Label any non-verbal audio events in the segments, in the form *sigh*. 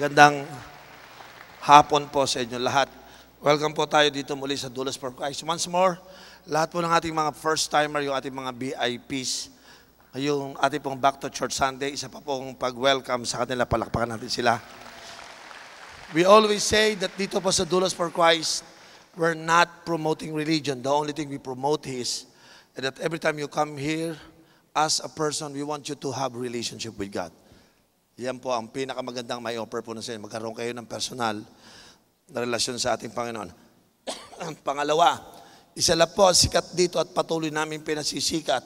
Magandang hapon po sa inyo lahat. Welcome po tayo dito muli sa Dulos for Christ. Once more, lahat po ng ating mga first-timer, yung ating mga VIPs, yung ating pong Back to Church Sunday, isa pa pong pag-welcome sa kanila, palakpakan natin sila. We always say that dito po sa Dulos for Christ, we're not promoting religion. The only thing we promote is that every time you come here, as a person, we want you to have relationship with God. Yan po ang pinakamagandang may offer po na sa inyo. Magkaroon kayo ng personal na relasyon sa ating Panginoon. *clears throat* Pangalawa, isa lang po ang sikat dito at patuloy namin pinasisikat.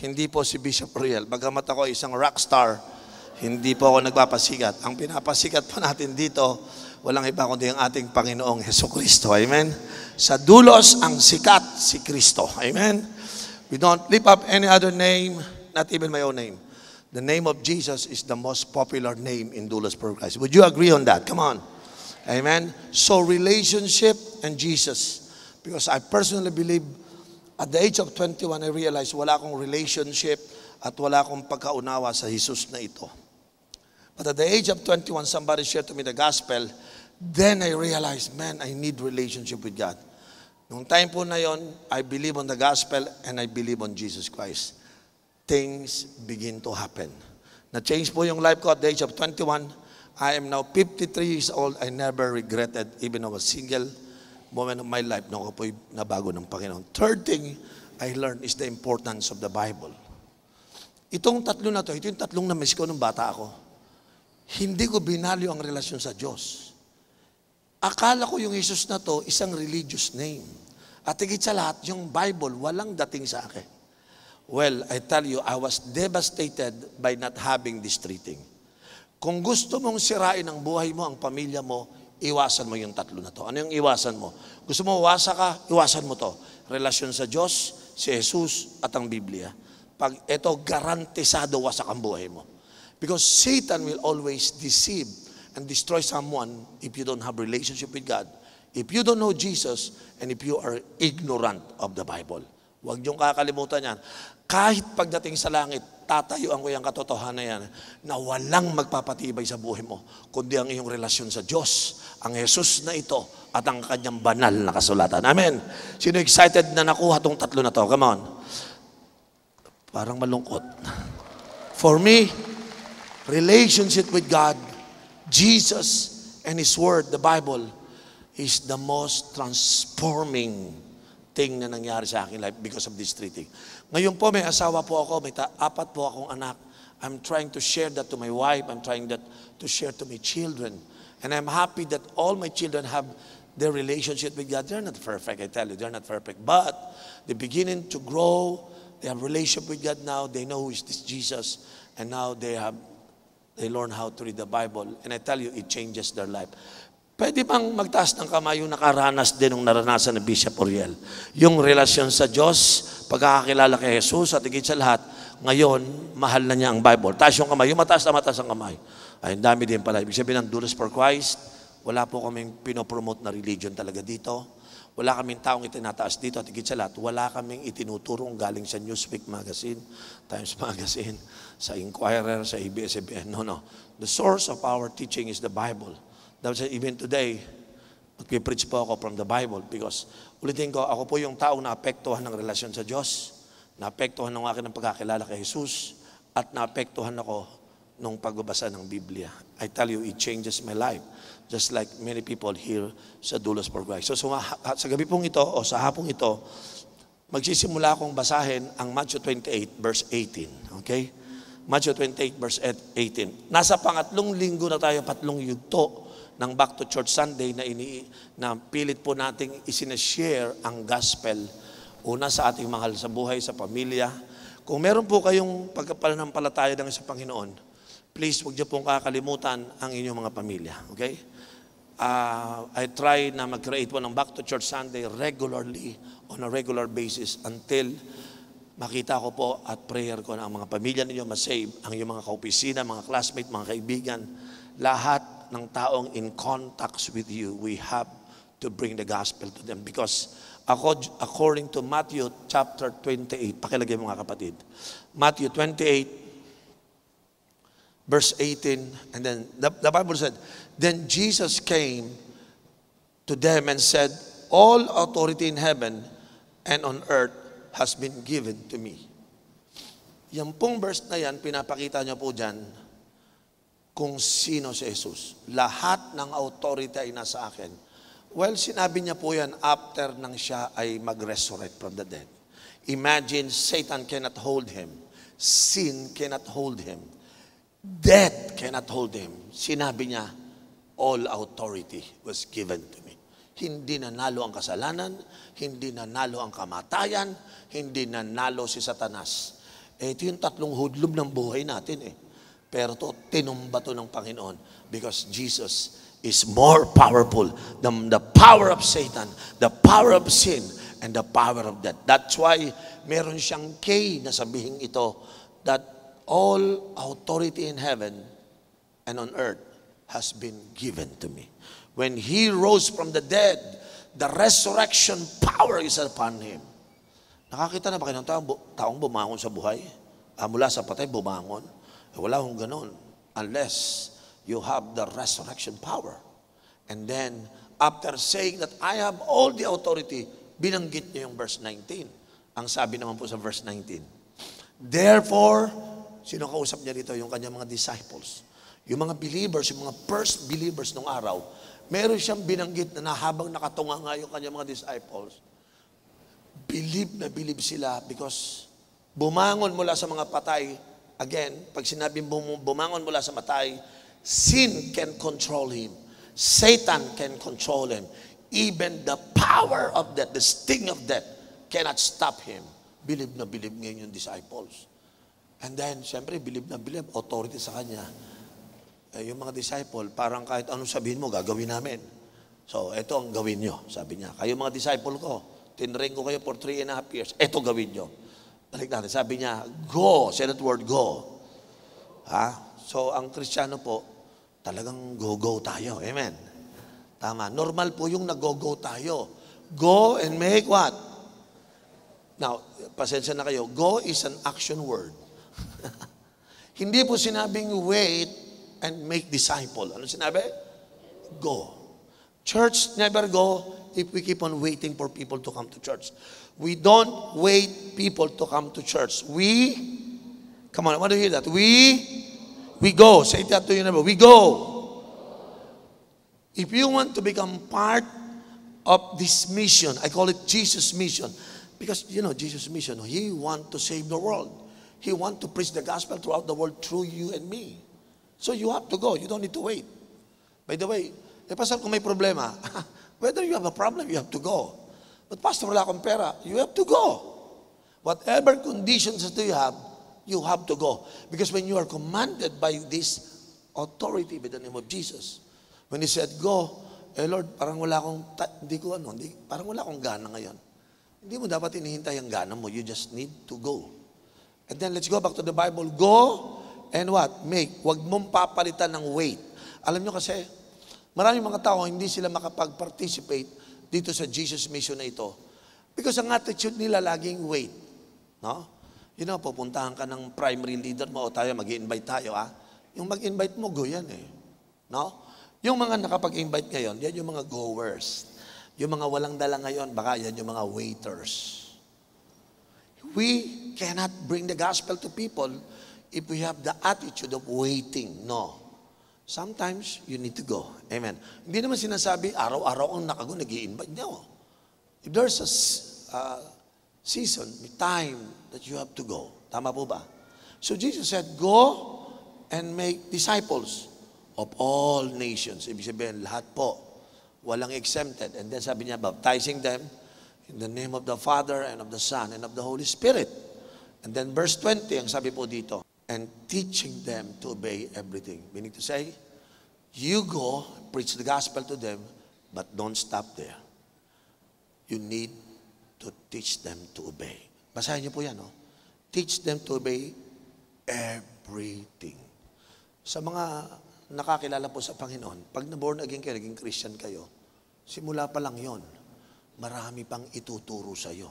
Hindi po si Bishop Riel. Bagamat ako isang rock star, hindi po ako nagpapasikat. Ang pinapasikat po natin dito, walang iba kundi ang ating Panginoong Heso Kristo. Amen? Sa dulos, ang sikat si Kristo. Amen? We don't lift up any other name, not even my own name. The name of Jesus is the most popular name in Dulos for Christ. Would you agree on that? Come on. Amen. So relationship and Jesus. Because I personally believe at the age of 21, I realized wala akong relationship at wala akong pagkaunawa sa Jesus na ito. But at the age of 21, somebody shared to me the gospel. Then I realized, man, I need relationship with God. Nung time po na yon, I believe on the gospel and I believe on Jesus Christ things begin to happen. Na-change po yung life ko at the age of 21. I am now 53 years old. I never regretted even of a single moment of my life na ako po'y nabago ng Panginoon. Third thing I learned is the importance of the Bible. Itong tatlo na to, ito yung tatlong na-miss ko nung bata ako. Hindi ko binalyo ang relasyon sa Diyos. Akala ko yung Jesus na to, isang religious name. At higit sa lahat, yung Bible, walang dating sa akin. Well, I tell you, I was devastated by not having this three thing. Kung gusto mong sirain ang buhay mo, ang pamilya mo, iwasan mo yung tatlo na to. Ano yung iwasan mo? Gusto mo wasa ka, iwasan mo to. Relasyon sa Diyos, si Jesus, at ang Biblia. Pag ito, garantisado wasak ang buhay mo. Because Satan will always deceive and destroy someone if you don't have relationship with God. If you don't know Jesus, and if you are ignorant of the Bible. Huwag niyong kakalimutan yan. Kahit pagdating sa langit, tatayuan ko yung katotohanan yan na walang magpapatibay sa buhay mo, kundi ang iyong relasyon sa Diyos, ang Jesus na ito, at ang kanyang banal na kasulatan. Amen. Sino excited na nakuha tong tatlo na to? Come on. Parang malungkot. For me, relationship with God, Jesus, and His Word, the Bible, is the most transforming thing na nangyari sa akin life because of this three things. Ngayon po may asawa po ako, may apat po akong anak. I'm trying to share that to my wife. I'm trying that to share to my children. And I'm happy that all my children have their relationship with God. They're not perfect, I tell you. They're not perfect. But they're beginning to grow. They have relationship with God now. They know who is this Jesus. And now they have they learn how to read the Bible. And I tell you, it changes their life. Pwede bang magtaas ng kamay yung nakaranas din ng naranasan ng Bishop Oriel? Yung relasyon sa Diyos, pagkakakilala kay Jesus at higit sa lahat, ngayon, mahal na niya ang Bible. Taas yung kamay. Yung mataas na mataas ang kamay. Ay, ang dami din pala. Ibig sabihin ng Dulos for Christ, wala po kaming pinopromote na religion talaga dito. Wala kaming taong itinataas dito at higit sa lahat, wala kaming itinuturong galing sa Newsweek Magazine, Times Magazine, sa Inquirer, sa ABS-CBN. No, no. The source of our teaching is the Bible. That's why even today, magpipreach po ako from the Bible because ulitin ko, ako po yung taong naapektuhan ng relasyon sa Diyos, naapektuhan ng akin ng pagkakilala kay Jesus, at naapektuhan ako nung pagbabasa ng Biblia. I tell you, it changes my life. Just like many people here sa Dulos for Christ. So, so sa gabi pong ito, o sa hapong ito, magsisimula akong basahin ang Matthew 28 verse 18. Okay? Matthew 28 verse 18. Nasa pangatlong linggo na tayo, patlong yugto ng Back to Church Sunday na, ini, na pilit po nating isinashare ang gospel una sa ating mahal sa buhay, sa pamilya. Kung meron po kayong pagkapananampalataya ng sa Panginoon, please huwag niyo pong kakalimutan ang inyong mga pamilya. Okay? Uh, I try na mag-create po ng Back to Church Sunday regularly, on a regular basis until makita ko po at prayer ko na ang mga pamilya ninyo masave, ang inyong mga kaopisina, mga classmate, mga kaibigan, lahat ng taong in contacts with you, we have to bring the gospel to them. Because according to Matthew chapter 28, pakilagay mga kapatid. Matthew 28, verse 18, and then the, Bible said, Then Jesus came to them and said, All authority in heaven and on earth has been given to me. Yan pong verse na yan, pinapakita niyo po dyan kung sino si Jesus. Lahat ng authority ay nasa akin. Well, sinabi niya po yan after nang siya ay mag-resurrect from the dead. Imagine, Satan cannot hold him. Sin cannot hold him. Death cannot hold him. Sinabi niya, all authority was given to me. Hindi nanalo ang kasalanan, hindi nanalo ang kamatayan, hindi nanalo si Satanas. Eh, ito yung tatlong hudlob ng buhay natin eh. Pero to, tinumba to ng Panginoon because Jesus is more powerful than the power of Satan, the power of sin, and the power of death. That's why meron siyang key na sabihin ito that all authority in heaven and on earth has been given to me. When he rose from the dead, the resurrection power is upon him. Nakakita na ba kayo ng taong, taong bumangon sa buhay? Ah, mula sa patay, bumangon. Wala hong ganon. Unless you have the resurrection power. And then, after saying that I have all the authority, binanggit niya yung verse 19. Ang sabi naman po sa verse 19. Therefore, sino kausap niya dito? Yung kanyang mga disciples. Yung mga believers, yung mga first believers nung araw, meron siyang binanggit na habang nakatunga nga yung kanyang mga disciples, believe na believe sila because bumangon mula sa mga patay, again, pag sinabing bum- bumangon mula sa matay, sin can control him. Satan can control him. Even the power of death, the sting of death, cannot stop him. Believe na believe ngayon yung disciples. And then, siyempre, believe na believe, authority sa kanya. Eh, yung mga disciple, parang kahit anong sabihin mo, gagawin namin. So, ito ang gawin nyo, sabi niya. Kayo mga disciple ko, tinring ko kayo for three and a half years. Ito gawin nyo. Balik natin. Sabi niya, go. Say that word, go. Ha? So, ang kristyano po, talagang go-go tayo. Amen. Tama. Normal po yung nag-go-go tayo. Go and make what? Now, pasensya na kayo. Go is an action word. *laughs* Hindi po sinabing wait and make disciple. Ano sinabi? Go. Church never go if we keep on waiting for people to come to church. We don't wait people to come to church. We, come on, I want to hear that. We, we go. Say that to your neighbor. We go. If you want to become part of this mission, I call it Jesus' mission, because you know Jesus' mission, He want to save the world. He want to preach the gospel throughout the world through you and me. So you have to go. You don't need to wait. By the way, eh, Pastor, kung may problema, *laughs* whether you have a problem, you have to go. But Pastor, wala akong pera, you have to go. Whatever conditions that you have, you have to go. Because when you are commanded by this authority by the name of Jesus, when He said, go, eh Lord, parang wala akong, hindi ko ano, hindi, parang wala akong gana ngayon. Hindi mo dapat inihintay ang gana mo. You just need to go. And then let's go back to the Bible. Go and what? Make. Huwag mong papalitan ng wait. Alam nyo kasi, maraming mga tao hindi sila makapag-participate dito sa Jesus mission na ito. Because ang attitude nila laging wait. No? You know, pupuntahan ka ng primary leader mo o tayo, mag invite tayo, ah. Yung mag-invite mo, go yan eh. No? Yung mga nakapag-invite ngayon, yan yung mga goers. Yung mga walang dala ngayon, baka yan yung mga waiters. We cannot bring the gospel to people if we have the attitude of waiting. No. Sometimes you need to go. Amen. Hindi naman sinasabi, araw-araw ang nakago, nag invite No. If there's a uh, season, time that you have to go. Tama po ba? So Jesus said, go and make disciples of all nations. Ibig sabihin, lahat po. Walang exempted. And then sabi niya, baptizing them in the name of the Father and of the Son and of the Holy Spirit. And then verse 20, ang sabi po dito, and teaching them to obey everything. Meaning to say, you go, preach the gospel to them, but don't stop there. You need to teach them to obey. Basahin niyo po yan, no? Teach them to obey everything. Sa mga nakakilala po sa Panginoon, pag na-born again kayo, naging Christian kayo, simula pa lang yon, marami pang ituturo sa iyo.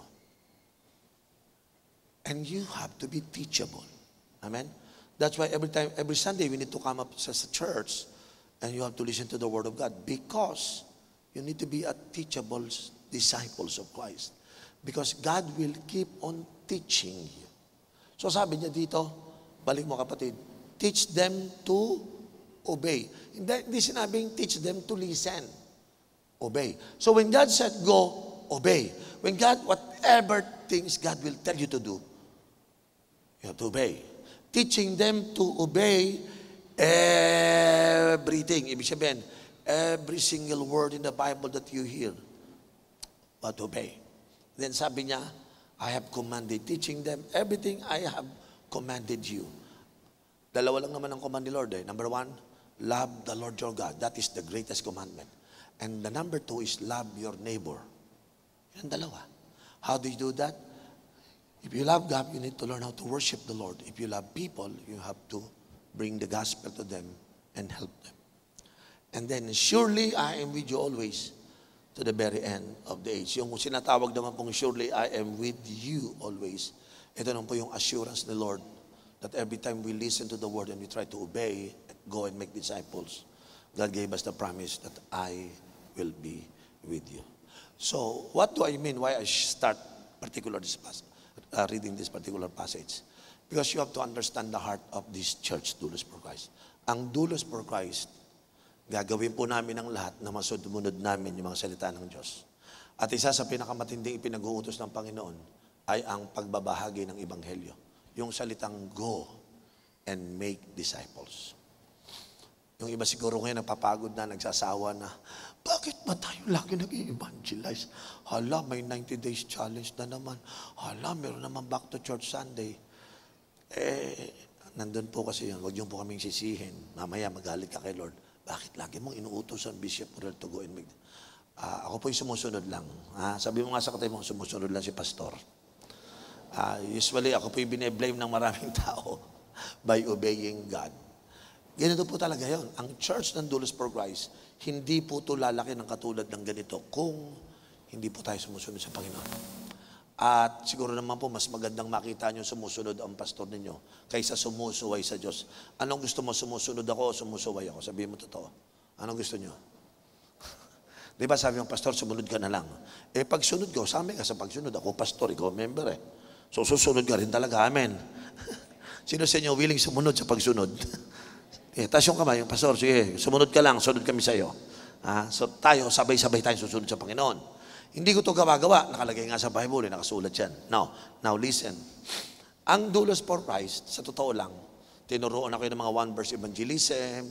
And you have to be teachable. Amen? That's why every time, every Sunday, we need to come up as a church and you have to listen to the Word of God because you need to be a teachable disciples of Christ. Because God will keep on teaching you. So sabi niya dito, balik mo kapatid, teach them to obey. Hindi, hindi sinabing teach them to listen. Obey. So when God said go, obey. When God, whatever things God will tell you to do, you have to obey. Teaching them to obey everything. Ibig sabihin, every single word in the Bible that you hear, but obey. Then sabi niya, I have commanded, teaching them everything I have commanded you. Dalawa lang naman ang command ni Lord eh. Number one, love the Lord your God. That is the greatest commandment. And the number two is love your neighbor. Yan dalawa. How do you do that? If you love God, you need to learn how to worship the Lord. If you love people, you have to bring the gospel to them and help them. And then, surely I am with you always to the very end of the age. Yung sinatawag naman pong surely I am with you always. Ito naman po yung assurance ni Lord that every time we listen to the word and we try to obey, go and make disciples, God gave us the promise that I will be with you. So, what do I mean? Why I start particular this pas- uh, reading this particular passage? Because you have to understand the heart of this church, Dulos for Christ. Ang Dulos for Christ, gagawin po namin ang lahat na masumunod namin yung mga salita ng Diyos. At isa sa pinakamatinding ipinag-uutos ng Panginoon ay ang pagbabahagi ng Ebanghelyo. Yung salitang go and make disciples. Yung iba siguro ngayon napapagod na, nagsasawa na, bakit ba tayo lagi nag-evangelize? Hala, may 90 days challenge na naman. Hala, meron naman back to church Sunday. Eh, nandun po kasi yun. Huwag niyo po kaming sisihin. Mamaya magalit ka kay Lord. Bakit lagi mong inuutos ang Bishop Purel to go and make... Ah, ako po yung sumusunod lang. Ah, sabi mo nga sa katay mo, sumusunod lang si Pastor. Ah, usually, ako po yung bine-blame ng maraming *laughs* tao by obeying God. Ganito po talaga yon. Ang church ng Dulos for Christ, hindi po ito lalaki ng katulad ng ganito kung hindi po tayo sumusunod sa Panginoon. At siguro naman po, mas magandang makita nyo sumusunod ang pastor ninyo kaysa sumusuway sa Diyos. Anong gusto mo, sumusunod ako o sumusuway ako? Sabihin mo totoo. Anong gusto nyo? *laughs* Di ba sabi ng pastor, sumunod ka na lang. Eh pag sunod ko, sabi ka sa pagsunod, ako pastor, ikaw member eh. So susunod ka rin talaga, amen. *laughs* Sino sa inyo willing sumunod sa pagsunod? *laughs* eh, taas yung kamay, yung pastor, sige, sumunod ka lang, sunod kami sa iyo. Ah, so tayo, sabay-sabay tayo susunod sa Panginoon. Hindi ko to gawa-gawa, nakalagay nga sa Bible, eh, nakasulat yan. Now, now listen. Ang dulos for Christ, sa totoo lang, tinuruan ako ng mga one-verse evangelism,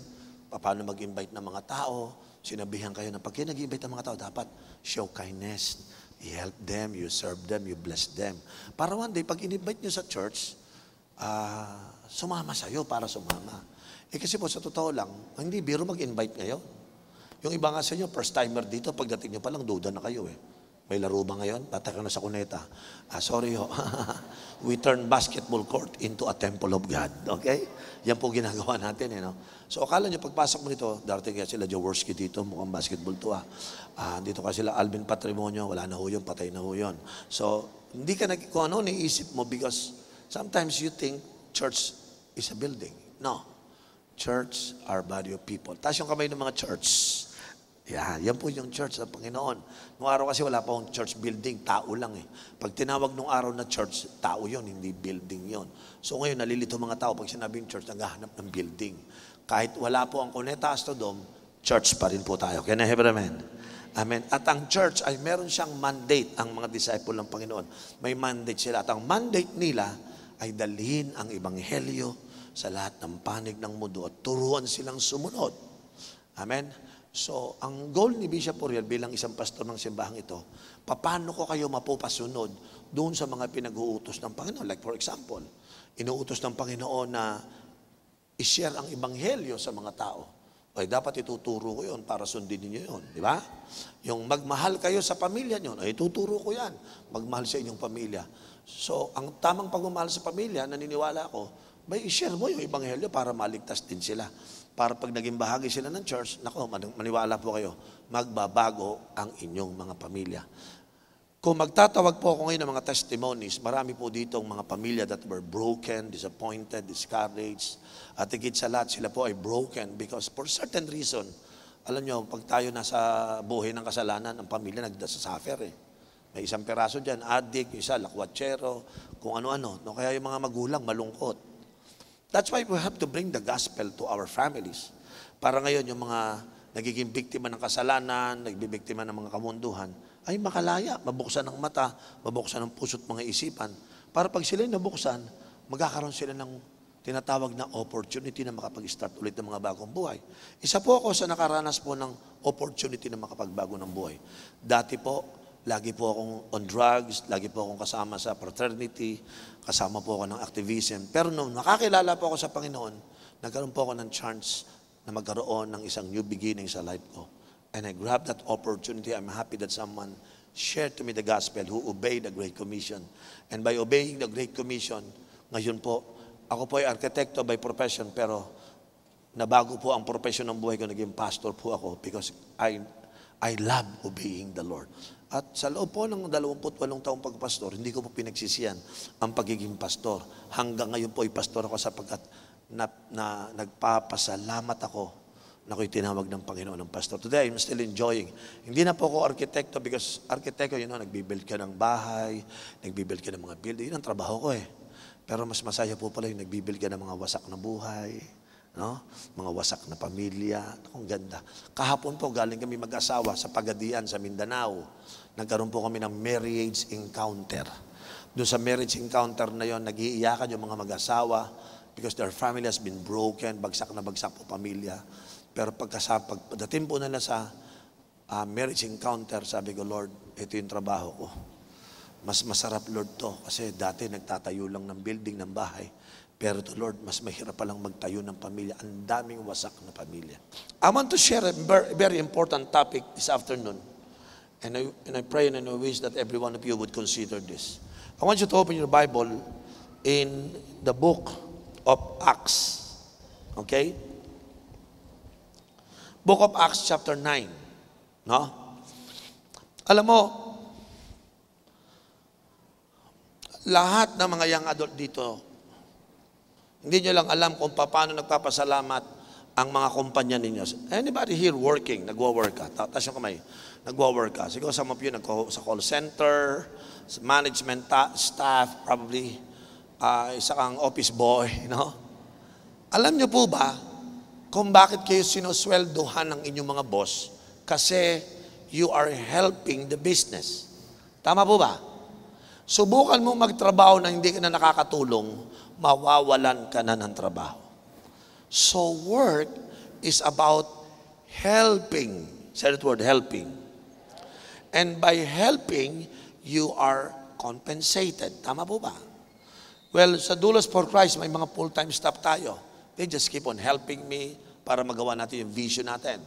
paano mag-invite ng mga tao, sinabihan kayo na pag kayo nag-invite ng mga tao, dapat show kindness, you help them, you serve them, you bless them. Para one day, pag in-invite nyo sa church, ah, sumama sa'yo para sumama. Eh kasi po sa totoo lang, hindi biro mag-invite ngayon. Yung iba nga sa inyo, first timer dito, pagdating nyo pa lang, duda na kayo eh. May laro ba ngayon? Tataka na sa kuneta. Ah, sorry ho. *laughs* We turn basketball court into a temple of God. Okay? Yan po ginagawa natin. Eh, no? So akala nyo, pagpasok mo nito, darating kaya sila Jaworski dito, mukhang basketball to ah. ah dito kasi sila Alvin Patrimonio, wala na ho yun, patay na ho yun. So, hindi ka nag, kung ano niisip mo because sometimes you think church is a building. No. Church are body of people. Taas yung kamay ng mga church. Yeah, yan po yung church ng Panginoon. Noong araw kasi wala pa akong church building, tao lang eh. Pag tinawag nung araw na church, tao yon hindi building yon. So ngayon, nalilito mga tao pag sinabing church, naghahanap ng building. Kahit wala po ang Cuneta Astrodome, church pa rin po tayo. Can I have amen? Amen. At ang church ay meron siyang mandate, ang mga disciple ng Panginoon. May mandate sila. At ang mandate nila ay dalhin ang ebanghelyo sa lahat ng panig ng mundo at turuan silang sumunod. Amen? So, ang goal ni Bishop Uriel bilang isang pastor ng simbahang ito, paano ko kayo mapupasunod doon sa mga pinag-uutos ng Panginoon? Like for example, inuutos ng Panginoon na i-share ang ebanghelyo sa mga tao. Ay dapat ituturo ko yon para sundin niyo yon, di ba? Yung magmahal kayo sa pamilya niyo, ay ituturo ko yan. Magmahal sa inyong pamilya. So, ang tamang pagmamahal sa pamilya, naniniwala ako, may i-share mo yung ebanghelyo para maligtas din sila. Para pag naging bahagi sila ng church, nako, maniwala po kayo, magbabago ang inyong mga pamilya. Kung magtatawag po ako ngayon ng mga testimonies, marami po dito mga pamilya that were broken, disappointed, discouraged. At higit sa lahat, sila po ay broken because for certain reason, alam nyo, pag tayo nasa buhay ng kasalanan, ang pamilya nagdasasuffer eh. May isang peraso dyan, addict, isa, lakwatsero, kung ano-ano. No? Kaya yung mga magulang, malungkot. That's why we have to bring the gospel to our families. Para ngayon, yung mga nagiging biktima ng kasalanan, nagbibiktima ng mga kamunduhan, ay makalaya, mabuksan ng mata, mabuksan ng puso't mga isipan. Para pag sila nabuksan, magkakaroon sila ng tinatawag na opportunity na makapag-start ulit ng mga bagong buhay. Isa po ako sa nakaranas po ng opportunity na makapagbago ng buhay. Dati po, lagi po akong on drugs, lagi po akong kasama sa fraternity, kasama po ako ng activism. Pero nung nakakilala po ako sa Panginoon, nagkaroon po ako ng chance na magkaroon ng isang new beginning sa life ko. And I grabbed that opportunity. I'm happy that someone shared to me the gospel who obeyed the Great Commission. And by obeying the Great Commission, ngayon po, ako po ay arkitekto by profession, pero nabago po ang profession ng buhay ko, naging pastor po ako because I, I love obeying the Lord. At sa loob po ng 28 taong pagpastor, hindi ko po pinagsisiyan ang pagiging pastor. Hanggang ngayon po ay pastor ako sapagkat na, na, nagpapasalamat ako na ako'y tinawag ng Panginoon ng pastor. Today, I'm still enjoying. Hindi na po ako arkitekto because arkitekto, you know, nagbibuild ka ng bahay, nagbibuild ka ng mga building. Yun ang trabaho ko eh. Pero mas masaya po pala yung nagbibuild ka ng mga wasak na buhay, no? mga wasak na pamilya. Ang ganda. Kahapon po, galing kami mag-asawa sa Pagadian sa Mindanao. Nagkaroon po kami ng marriage encounter. Doon sa marriage encounter na yon, nag-iiyakan yung mga mag-asawa because their family has been broken, bagsak na bagsak po pamilya. Pero pagkasa, pagdating po nila sa uh, marriage encounter, sabi ko, Lord, ito yung trabaho ko. Mas masarap, Lord, to. Kasi dati nagtatayo lang ng building, ng bahay. Pero to, Lord, mas mahirap palang magtayo ng pamilya. Ang daming wasak na pamilya. I want to share a very important topic this afternoon. And I, and I pray and I wish that every one of you would consider this. I want you to open your Bible in the book of Acts. Okay? Book of Acts chapter 9. No? Alam mo, lahat ng mga young adult dito, hindi nyo lang alam kung paano nagpapasalamat ang mga kumpanya ninyo. Anybody here working, nagwo-work ka? Taas yung kamay. Nagwo-work ka. Siguro some of you nagko sa call center, sa management ta- staff, probably uh, isa kang office boy, *laughs* you know? Alam nyo po ba, kung bakit kayo sinusweldohan ng inyong mga boss, kasi you are helping the business. Tama po ba? Subukan mo magtrabaho na hindi ka na nakakatulong, mawawalan ka na ng trabaho. So work is about helping. Say that word, helping. And by helping, you are compensated. Tama po ba? Well, sa Dulos for Christ, may mga full-time staff tayo. They just keep on helping me para magawa natin yung vision natin.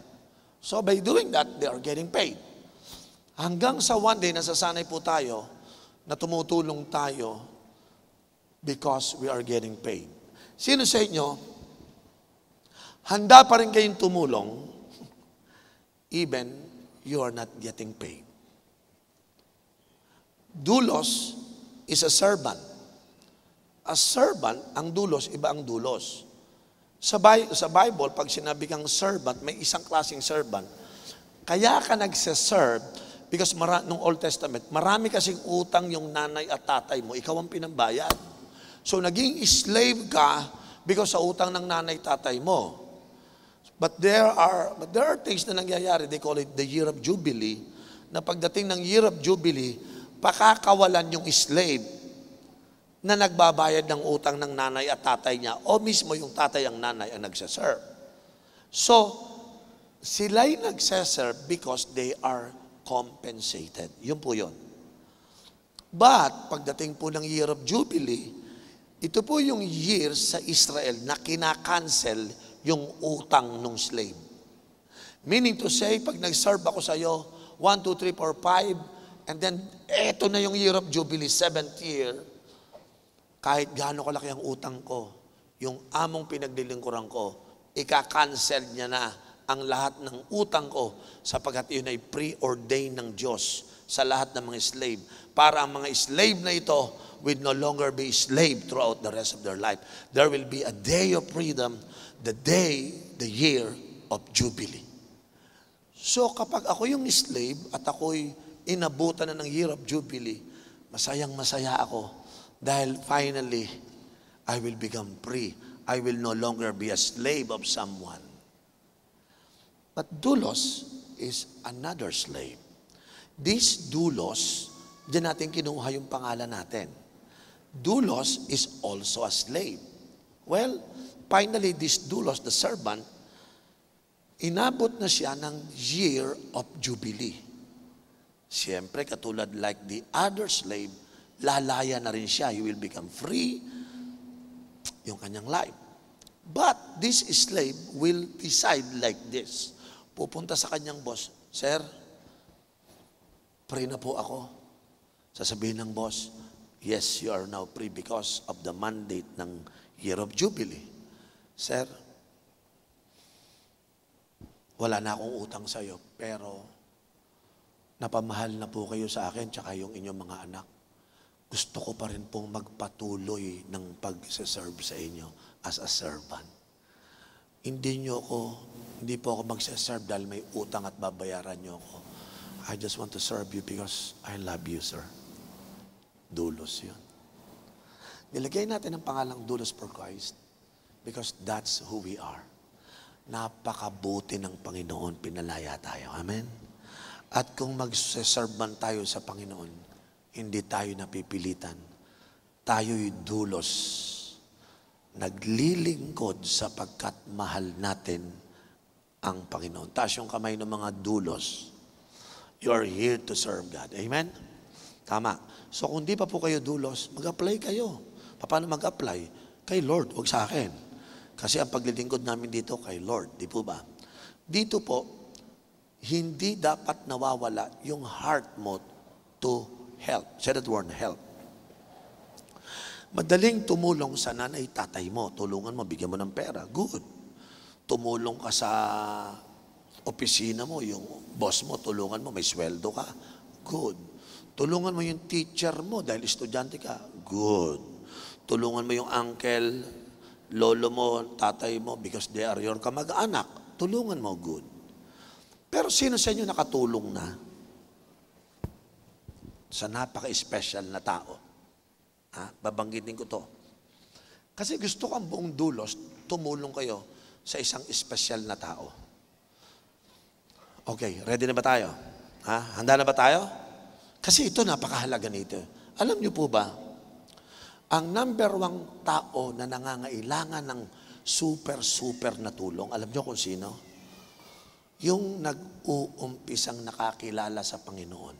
So by doing that, they are getting paid. Hanggang sa one day, nasasanay po tayo na tumutulong tayo because we are getting paid. Sino sa inyo, handa pa rin kayong tumulong even you are not getting paid. Dulos is a servant. A servant, ang dulos, iba ang dulos. Sa, sa Bible, pag sinabi kang servant, may isang klaseng servant. Kaya ka nagse-serve because mara, nung Old Testament, marami kasing utang yung nanay at tatay mo, ikaw ang pinambayad. So naging slave ka because sa utang ng nanay tatay mo. But there are but there are things na nangyayari, they call it the year of jubilee, na pagdating ng year of jubilee, pakakawalan yung slave na nagbabayad ng utang ng nanay at tatay niya o mismo yung tatay ang nanay ang nagsaserve. So, sila'y nagsaserve because they are compensated. Yun po yun. But, pagdating po ng year of Jubilee, ito po yung year sa Israel na kinakancel yung utang ng slave. Meaning to say, pag nag-serve ako sa iyo, 1, 2, 3, 4, 5, and then eto na yung year of Jubilee, seventh year, kahit gaano kalaki ang utang ko, yung among pinaglilingkuran ko, ika-cancel niya na ang lahat ng utang ko sapagkat yun ay preordained ng Diyos sa lahat ng mga slave para ang mga slave na ito will no longer be slave throughout the rest of their life. There will be a day of freedom, the day, the year of Jubilee. So kapag ako yung slave at ako'y inabutan na ng year of Jubilee, masayang masaya ako dahil finally, I will become free. I will no longer be a slave of someone. But doulos is another slave. This doulos, diyan natin kinuha yung pangalan natin. Doulos is also a slave. Well, finally, this doulos, the servant, inabot na siya ng year of jubilee. Siyempre, katulad like the other slave, lalaya na rin siya. He will become free, yung kanyang life. But this slave will decide like this. Pupunta sa kanyang boss, Sir, free na po ako. Sasabihin ng boss, yes, you are now free because of the mandate ng Year of Jubilee. Sir, wala na akong utang sa iyo, pero napamahal na po kayo sa akin tsaka yung inyong mga anak. Gusto ko pa rin pong magpatuloy ng pag-serve sa inyo as a servant. Hindi nyo ako, hindi po ako magsaserve dahil may utang at babayaran nyo ako. I just want to serve you because I love you, sir. Dulos yun. Nilagay natin ang pangalang Dulos for Christ because that's who we are. Napakabuti ng Panginoon, pinalaya tayo. Amen? At kung mag-serve man tayo sa Panginoon, hindi tayo napipilitan. Tayo'y dulos. Naglilingkod sapagkat mahal natin ang Panginoon. Taas yung kamay ng mga dulos. You are here to serve God. Amen? Tama. So kung di pa po kayo dulos, mag-apply kayo. Paano mag-apply? Kay Lord, huwag sa akin. Kasi ang paglilingkod namin dito kay Lord, di po ba? Dito po, hindi dapat nawawala yung heart mo to help. Say that word, help. Madaling tumulong sa nanay, tatay mo. Tulungan mo, bigyan mo ng pera. Good. Tumulong ka sa opisina mo, yung boss mo, tulungan mo, may sweldo ka. Good. Tulungan mo yung teacher mo dahil estudyante ka. Good. Tulungan mo yung uncle, lolo mo, tatay mo because they are your kamag-anak. Tulungan mo. Good. Pero sino sa inyo nakatulong na? Sa napaka-special na tao. Ha? Babanggitin ko to. Kasi gusto ko ang buong dulos, tumulong kayo sa isang espesyal na tao. Okay, ready na ba tayo? Ha? Handa na ba tayo? Kasi ito napakahalaga nito. Alam niyo po ba, ang number one tao na nangangailangan ng super-super na tulong, alam niyo kung sino? Yung nag-uumpisang nakakilala sa Panginoon.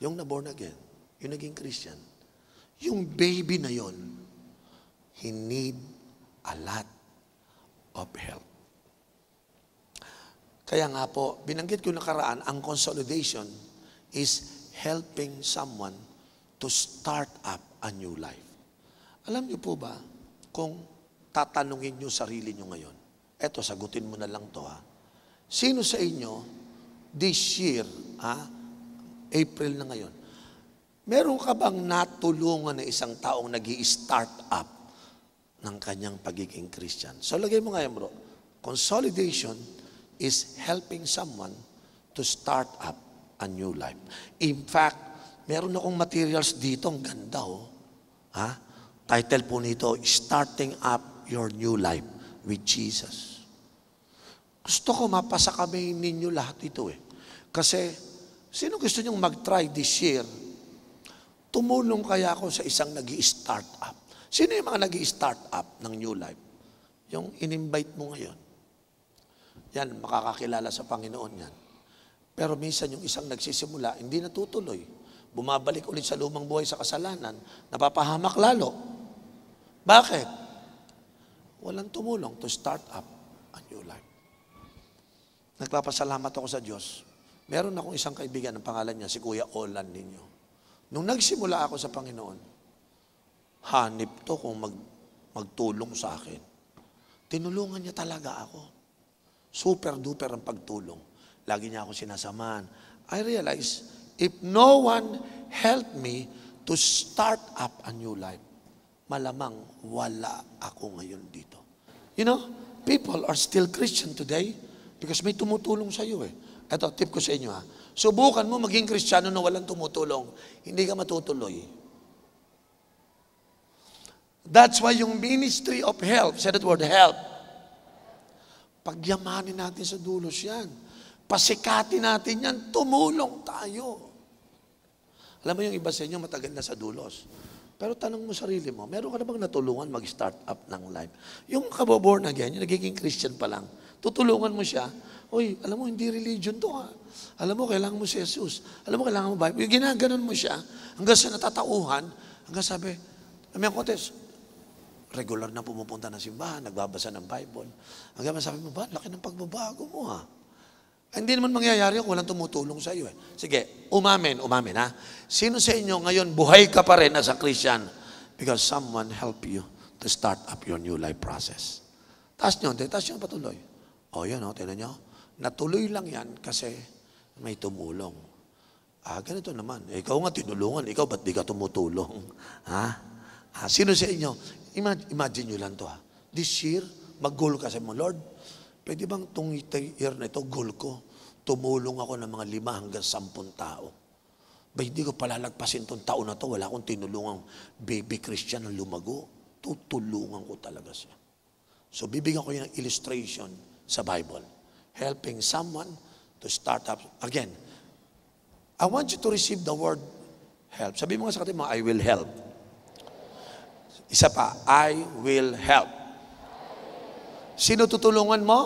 Yung na-born again. Yung naging Christian. Yung baby na yon, he need a lot of help. Kaya nga po, binanggit ko nakaraan, ang consolidation is helping someone to start up a new life. Alam niyo po ba, kung tatanungin niyo sarili niyo ngayon, eto, sagutin mo na lang to ha. Sino sa inyo, this year, ha, April na ngayon, Meron ka bang natulungan na isang taong nag start up ng kanyang pagiging Christian? So lagay mo nga yan bro. Consolidation is helping someone to start up a new life. In fact, meron akong materials dito, ang ganda oh. Ha? Title po nito, Starting Up Your New Life with Jesus. Gusto ko mapasa kami ninyo lahat ito eh. Kasi, sino gusto nyong mag-try this year tumulong kaya ako sa isang nag start up Sino yung mga nag start up ng New Life? Yung in-invite mo ngayon. Yan, makakakilala sa Panginoon yan. Pero minsan yung isang nagsisimula, hindi natutuloy. Bumabalik ulit sa lumang buhay sa kasalanan, napapahamak lalo. Bakit? Walang tumulong to start up a new life. Nagpapasalamat ako sa Diyos. Meron akong isang kaibigan, ang pangalan niya, si Kuya Olan ninyo. Nung nagsimula ako sa Panginoon, hanip to kung mag, magtulong sa akin. Tinulungan niya talaga ako. Super duper ang pagtulong. Lagi niya ako sinasamahan. I realize, if no one help me to start up a new life, malamang wala ako ngayon dito. You know, people are still Christian today because may tumutulong sa iyo eh. Ito, tip ko sa inyo ha. Subukan mo maging Kristiyano na walang tumutulong. Hindi ka matutuloy. That's why yung ministry of help, say that word, help. Pagyamanin natin sa dulos yan. Pasikatin natin yan. Tumulong tayo. Alam mo yung iba sa inyo matagal na sa dulos. Pero tanong mo sarili mo, meron ka na bang natulungan mag-start up ng life? Yung kaboborn again, yung nagiging Christian pa lang, tutulungan mo siya, Uy, alam mo, hindi religion to ha. Alam mo, kailangan mo si Jesus. Alam mo, kailangan mo Bible. Yung ginaganon mo siya, hanggang sa natatauhan, hanggang sabi, may kontes, regular na pumupunta ng simbahan, nagbabasa ng Bible. Hanggang sabi mo, ba, laki ng pagbabago mo ha. Hindi naman mangyayari kung walang tumutulong sa iyo. Eh. Sige, umamin, umamin ha. Sino sa inyo ngayon buhay ka pa rin as a Christian because someone help you to start up your new life process. Taas nyo, taas nyo patuloy. O, oh, yun o, tinan nyo. Natuloy lang yan kasi may tumulong. Ah, ganito naman. Ikaw nga tinulungan. Ikaw, ba't di ka tumutulong? *laughs* Ha? Ah, sino sa inyo? Imagine, imagine nyo lang to ha. This year, mag-goal ka sa mo, Lord, pwede bang itong year na ito, goal ko, tumulong ako ng mga lima hanggang sampun tao. Ba, hindi ko palalagpasin itong taon na to, wala akong tinulungang baby Christian na lumago. Tutulungan ko talaga siya. So, bibigyan ko yung illustration sa Bible helping someone to start up. Again, I want you to receive the word help. Sabi mo nga sa mo, I will help. Isa pa, I will help. Sino tutulungan mo?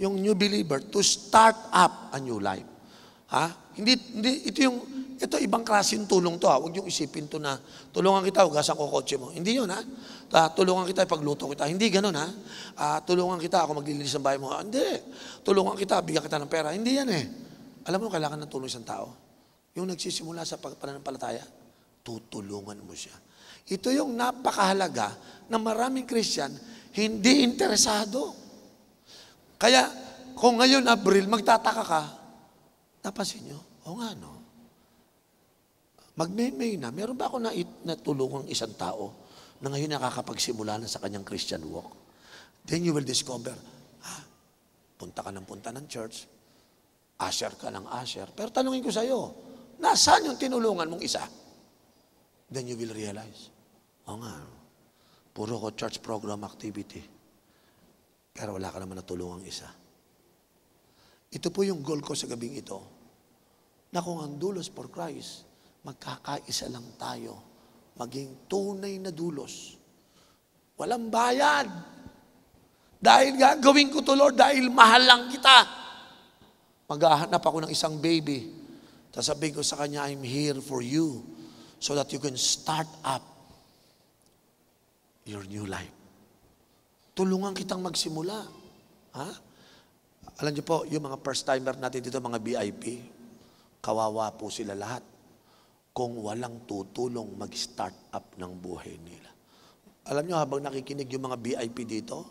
Yung new believer to start up a new life. Ha? Hindi, hindi, ito yung, ito ibang klaseng tulong to ha. Huwag yung isipin to na, tulungan kita, hugasan ko kotse mo. Hindi yun ha. Uh, tulungan kita, pagluto kita. Hindi ganun ha. Uh, tulungan kita, ako maglilinis ng bahay mo. Hindi. Tulungan kita, bigyan kita ng pera. Hindi yan eh. Alam mo, kailangan ng tulong isang tao. Yung nagsisimula sa pananampalataya, tutulungan mo siya. Ito yung napakahalaga na maraming Christian hindi interesado. Kaya, kung ngayon, Abril, magtataka ka, napansin nyo, o nga no, magme-may na, meron ba ako na natulungang isang tao na ngayon nakakapagsimula na sa kanyang Christian walk, then you will discover, ah, punta ka ng punta ng church, asher ka ng asher. Pero tanungin ko sa iyo, nasaan yung tinulungan mong isa? Then you will realize, oh nga, puro ko church program activity. Pero wala ka naman natulungang isa. Ito po yung goal ko sa gabing ito, na kung ang dulos for Christ, magkakaisa lang tayo maging tunay na dulos. Walang bayad. Dahil gagawin ko to, Lord, dahil mahal lang kita. Maghahanap ako ng isang baby. Sasabihin ko sa kanya, I'm here for you so that you can start up your new life. Tulungan kitang magsimula. Ha? Alam niyo po, yung mga first-timer natin dito, mga VIP, kawawa po sila lahat kung walang tutulong mag-start up ng buhay nila. Alam nyo, habang nakikinig yung mga VIP dito,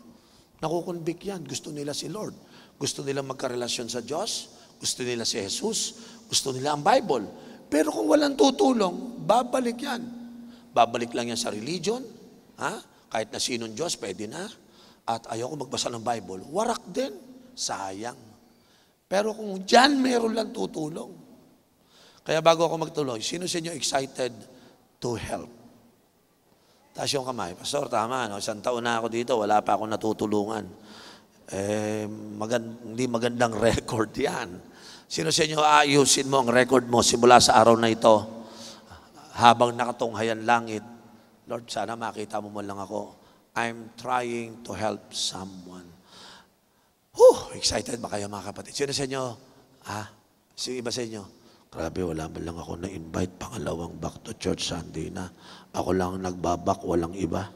nakukonvict yan. Gusto nila si Lord. Gusto nila magkarelasyon sa Diyos. Gusto nila si Jesus. Gusto nila ang Bible. Pero kung walang tutulong, babalik yan. Babalik lang yan sa religion. Ha? Kahit na sinong Diyos, pwede na. At ayaw ko magbasa ng Bible. Warak din. Sayang. Pero kung dyan meron lang tutulong, kaya bago ako magtuloy, sino sa inyo excited to help? Taas yung kamay. Pastor, tama, no? isang taon na ako dito, wala pa akong natutulungan. Eh, magand- hindi magandang *laughs* record yan. Sino sa inyo aayusin mo ang record mo simula sa araw na ito habang nakatunghayan langit? Lord, sana makita mo man lang ako. I'm trying to help someone. Whew, excited ba kayo mga kapatid? Sino sa inyo? Ha? Sino iba sa inyo? Grabe, wala man lang ako na-invite pangalawang back to church Sunday na. Ako lang nagbabak, walang iba.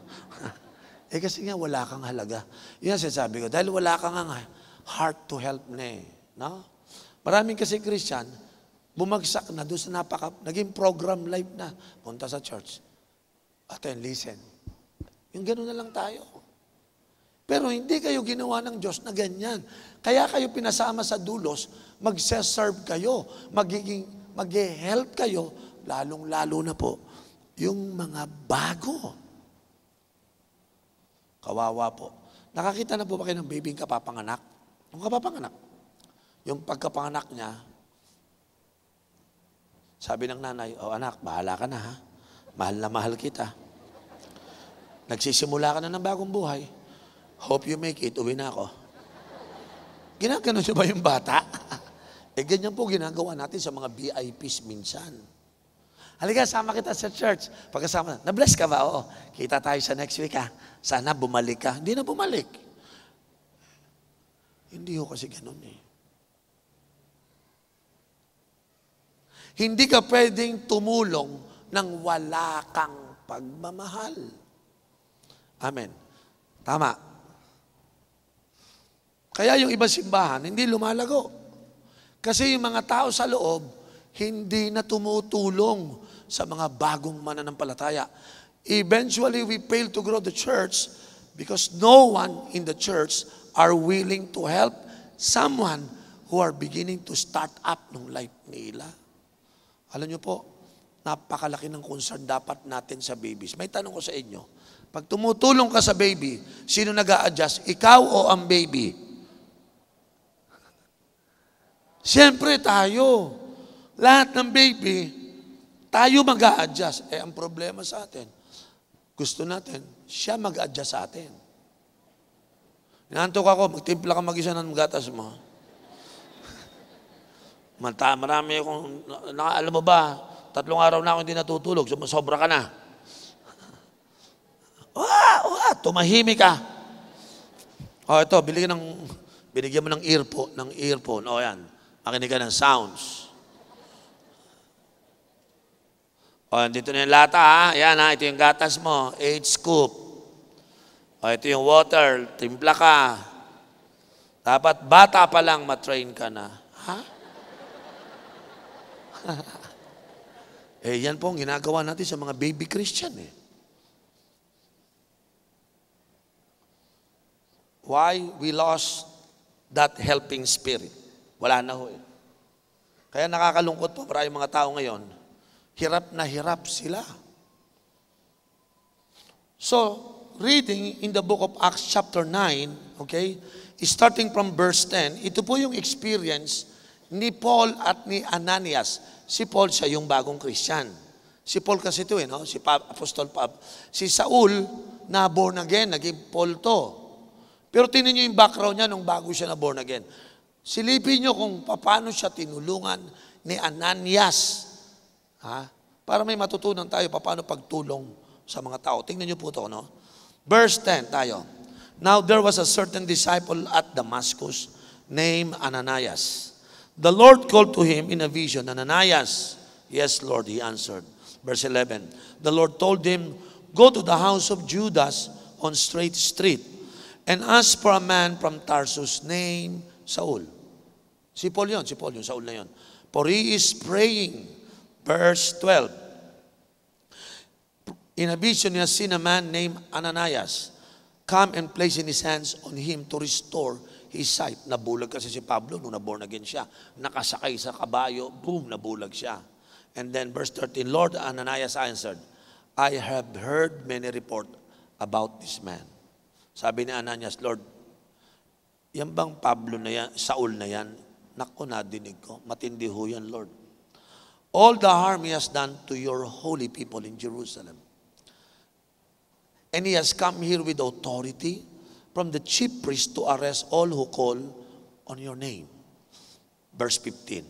*laughs* eh kasi nga, wala kang halaga. Yan sinasabi ko, dahil wala kang heart to help na eh. No? Maraming kasi Christian, bumagsak na doon sa napaka, naging program life na. Punta sa church. Attend, listen. Yung gano'n na lang tayo. Pero hindi kayo ginawa ng Diyos na ganyan. Kaya kayo pinasama sa dulos, magse-serve kayo. Magiging, mag-help kayo, lalong-lalo na po, yung mga bago. Kawawa po. Nakakita na po ba kayo ng baby kapapanganak? Yung kapapanganak. Yung pagkapanganak niya, sabi ng nanay, oh anak, bahala ka na ha. Mahal na mahal kita. Nagsisimula ka na ng bagong buhay. Hope you make it, uwi na ako. Ginagano siya ba yung bata? *laughs* eh ganyan po ginagawa natin sa mga VIPs minsan. Halika, sama kita sa church. Pagkasama, na-bless ka ba? Oo. Kita tayo sa next week ha. Sana bumalik ka. Hindi na bumalik. Hindi ho kasi ganun eh. Hindi ka pwedeng tumulong nang wala kang pagmamahal. Amen. Tama. Kaya yung ibang simbahan, hindi lumalago. Kasi yung mga tao sa loob, hindi na tumutulong sa mga bagong mananampalataya. Eventually, we fail to grow the church because no one in the church are willing to help someone who are beginning to start up ng life nila. Alam niyo po, napakalaki ng concern dapat natin sa babies. May tanong ko sa inyo, pag tumutulong ka sa baby, sino nag adjust Ikaw o ang baby? Siyempre tayo. Lahat ng baby, tayo mag adjust Eh, ang problema sa atin, gusto natin, siya mag adjust sa atin. Nantok ako, magtimpla ka mag-isa ng gatas mo. *laughs* Mata, marami akong, na, alam mo ba, tatlong araw na ako hindi natutulog, sobra ka na. *laughs* Wah, wah, tumahimik ka. O, oh, ito, binigyan ng, binigyan mo ng earphone, ng earphone. O, oh, yan. Makinig ka ng sounds. O, dito na yung lata, ha? Yan, ha? Ito yung gatas mo. 8 scoop. O, ito yung water. Timpla ka. Dapat bata pa lang matrain ka na. Ha? *laughs* eh, yan po ang ginagawa natin sa mga baby Christian, eh. Why we lost that helping spirit? Wala na ho eh. Kaya nakakalungkot po para yung mga tao ngayon, hirap na hirap sila. So, reading in the book of Acts chapter 9, okay, starting from verse 10, ito po yung experience ni Paul at ni Ananias. Si Paul siya yung bagong Christian. Si Paul kasi ito eh, no? si pa, Apostol Pab. Si Saul, na born again, naging Paul to. Pero tinan niyo yung background niya nung bago siya na born again. Silipin niyo kung paano siya tinulungan ni Ananias Ha? Para may matutunan tayo paano pagtulong sa mga tao. Tingnan niyo po ito, no? Verse 10 tayo. Now there was a certain disciple at Damascus named Ananias. The Lord called to him in a vision, Ananias. Yes, Lord, he answered. Verse 11. The Lord told him, Go to the house of Judas on Straight Street and ask for a man from Tarsus named Saul. Si Paul yun, si Paul yun, Saul na yun. For he is praying Verse 12. In a vision, he has seen a man named Ananias come and place in his hands on him to restore his sight. Nabulag kasi si Pablo nung naborn again siya. Nakasakay sa kabayo, boom, nabulag siya. And then verse 13, Lord Ananias answered, I have heard many report about this man. Sabi ni Ananias, Lord, yan bang Pablo na yan, Saul na yan? Naku, nadinig ko. Matindi ho yan, Lord all the harm he has done to your holy people in Jerusalem. And he has come here with authority from the chief priest to arrest all who call on your name. Verse 15.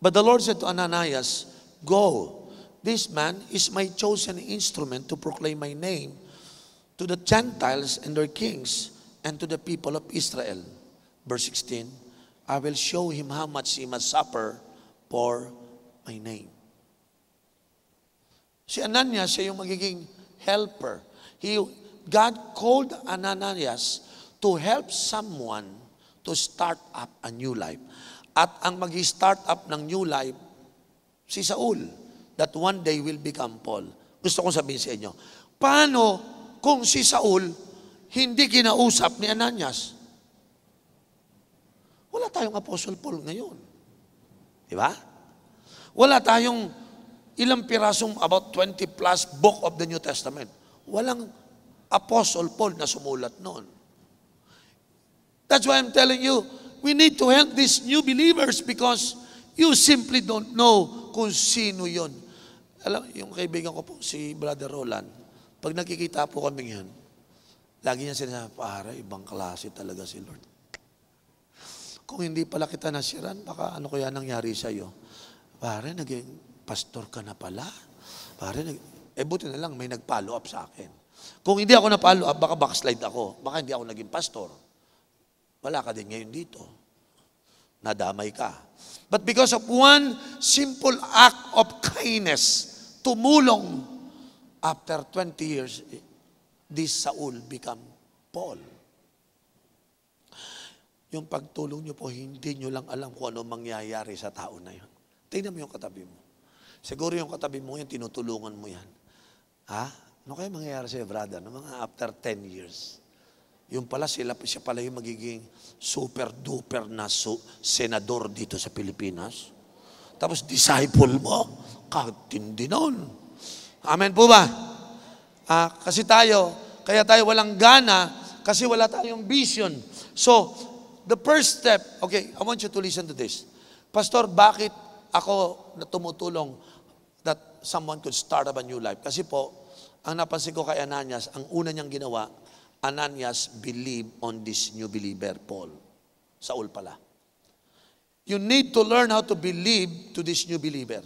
But the Lord said to Ananias, Go, this man is my chosen instrument to proclaim my name to the Gentiles and their kings and to the people of Israel. Verse 16. I will show him how much he must suffer for my name. Si Ananias, siya yung magiging helper. He, God called Ananias to help someone to start up a new life. At ang mag-start up ng new life, si Saul, that one day will become Paul. Gusto kong sabihin sa inyo, paano kung si Saul hindi kinausap ni Ananias? Wala tayong Apostle Paul ngayon. Di ba? Wala tayong ilang pirasong about 20 plus book of the New Testament. Walang Apostle Paul na sumulat noon. That's why I'm telling you, we need to help these new believers because you simply don't know kung sino yon. Alam, yung kaibigan ko po, si Brother Roland, pag nakikita po kami yan, lagi niya sinasabi, pare, ibang klase talaga si Lord. Kung hindi pala kita nasiran, baka ano kaya nangyari sa iyo? Pare, naging pastor ka na pala. Pare, nag, eh buti na lang, may nag-follow up sa akin. Kung hindi ako na-follow up, baka backslide ako. Baka hindi ako naging pastor. Wala ka din ngayon dito. Nadamay ka. But because of one simple act of kindness, tumulong, after 20 years, this Saul become Paul. Yung pagtulong nyo po, hindi nyo lang alam kung ano mangyayari sa tao na yun. Tingnan mo yung katabi mo. Siguro yung katabi mo yan, tinutulungan mo yan. Ha? Ano kaya mangyayari sa'yo, brother? No, mga after 10 years. Yung pala sila, siya pala yung magiging super duper na su- senador dito sa Pilipinas. Tapos disciple mo, katindi nun. Amen po ba? Ah, kasi tayo, kaya tayo walang gana kasi wala tayong vision. So, the first step, okay, I want you to listen to this. Pastor, bakit ako na tumutulong that someone could start up a new life? Kasi po, ang napansin ko kay Ananias, ang una niyang ginawa, Ananias believed on this new believer, Paul. Saul pala. You need to learn how to believe to this new believer.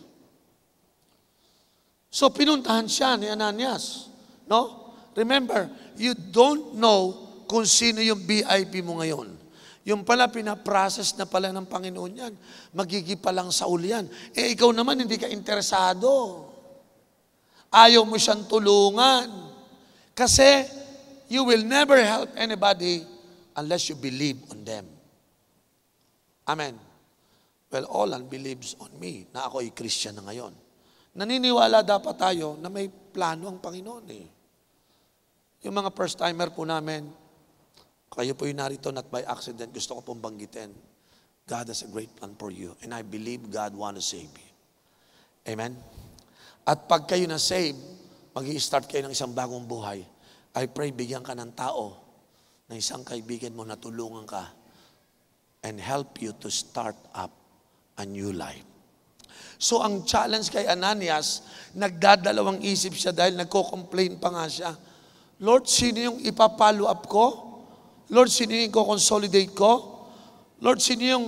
So pinuntahan siya ni Ananias. No? Remember, you don't know kung sino yung VIP mo ngayon. Yung pala pinaprocess na pala ng Panginoon yan. Magigi pa lang Saul yan. Eh ikaw naman hindi ka interesado. Ayaw mo siyang tulungan. Kasi You will never help anybody unless you believe on them. Amen. Well, Olan believes on me na ako ay Christian na ngayon. Naniniwala dapat tayo na may plano ang Panginoon eh. Yung mga first-timer po namin, kayo po yung narito not by accident, gusto ko pong banggitin. God has a great plan for you and I believe God want to save you. Amen? At pag kayo na save, mag start kayo ng isang bagong buhay I pray bigyan ka ng tao na isang kaibigan mo na tulungan ka and help you to start up a new life. So ang challenge kay Ananias, nagdadalawang isip siya dahil nagko-complain pa nga siya. Lord, sino yung ipapalo up ko? Lord, sino yung consolidate ko? Lord, sino yung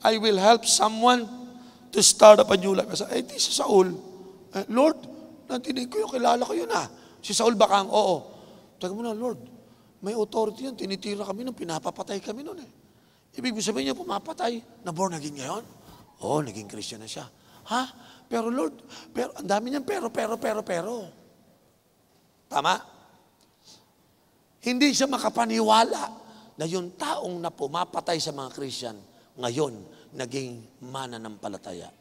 I will help someone to start up a new life? Ay, di si Saul. Eh, Lord, natinig ko yung kilala ko yun ah. Si Saul baka ang oo. Taga mo na, Lord, may authority yan. Tinitira kami nung pinapapatay kami noon eh. Ibig sabihin niya, pumapatay. Na born again ngayon? Oo, naging Christian na siya. Ha? Pero Lord, pero, ang dami niyan, pero, pero, pero, pero. Tama? Hindi siya makapaniwala na yung taong na pumapatay sa mga Christian, ngayon, naging mananampalataya.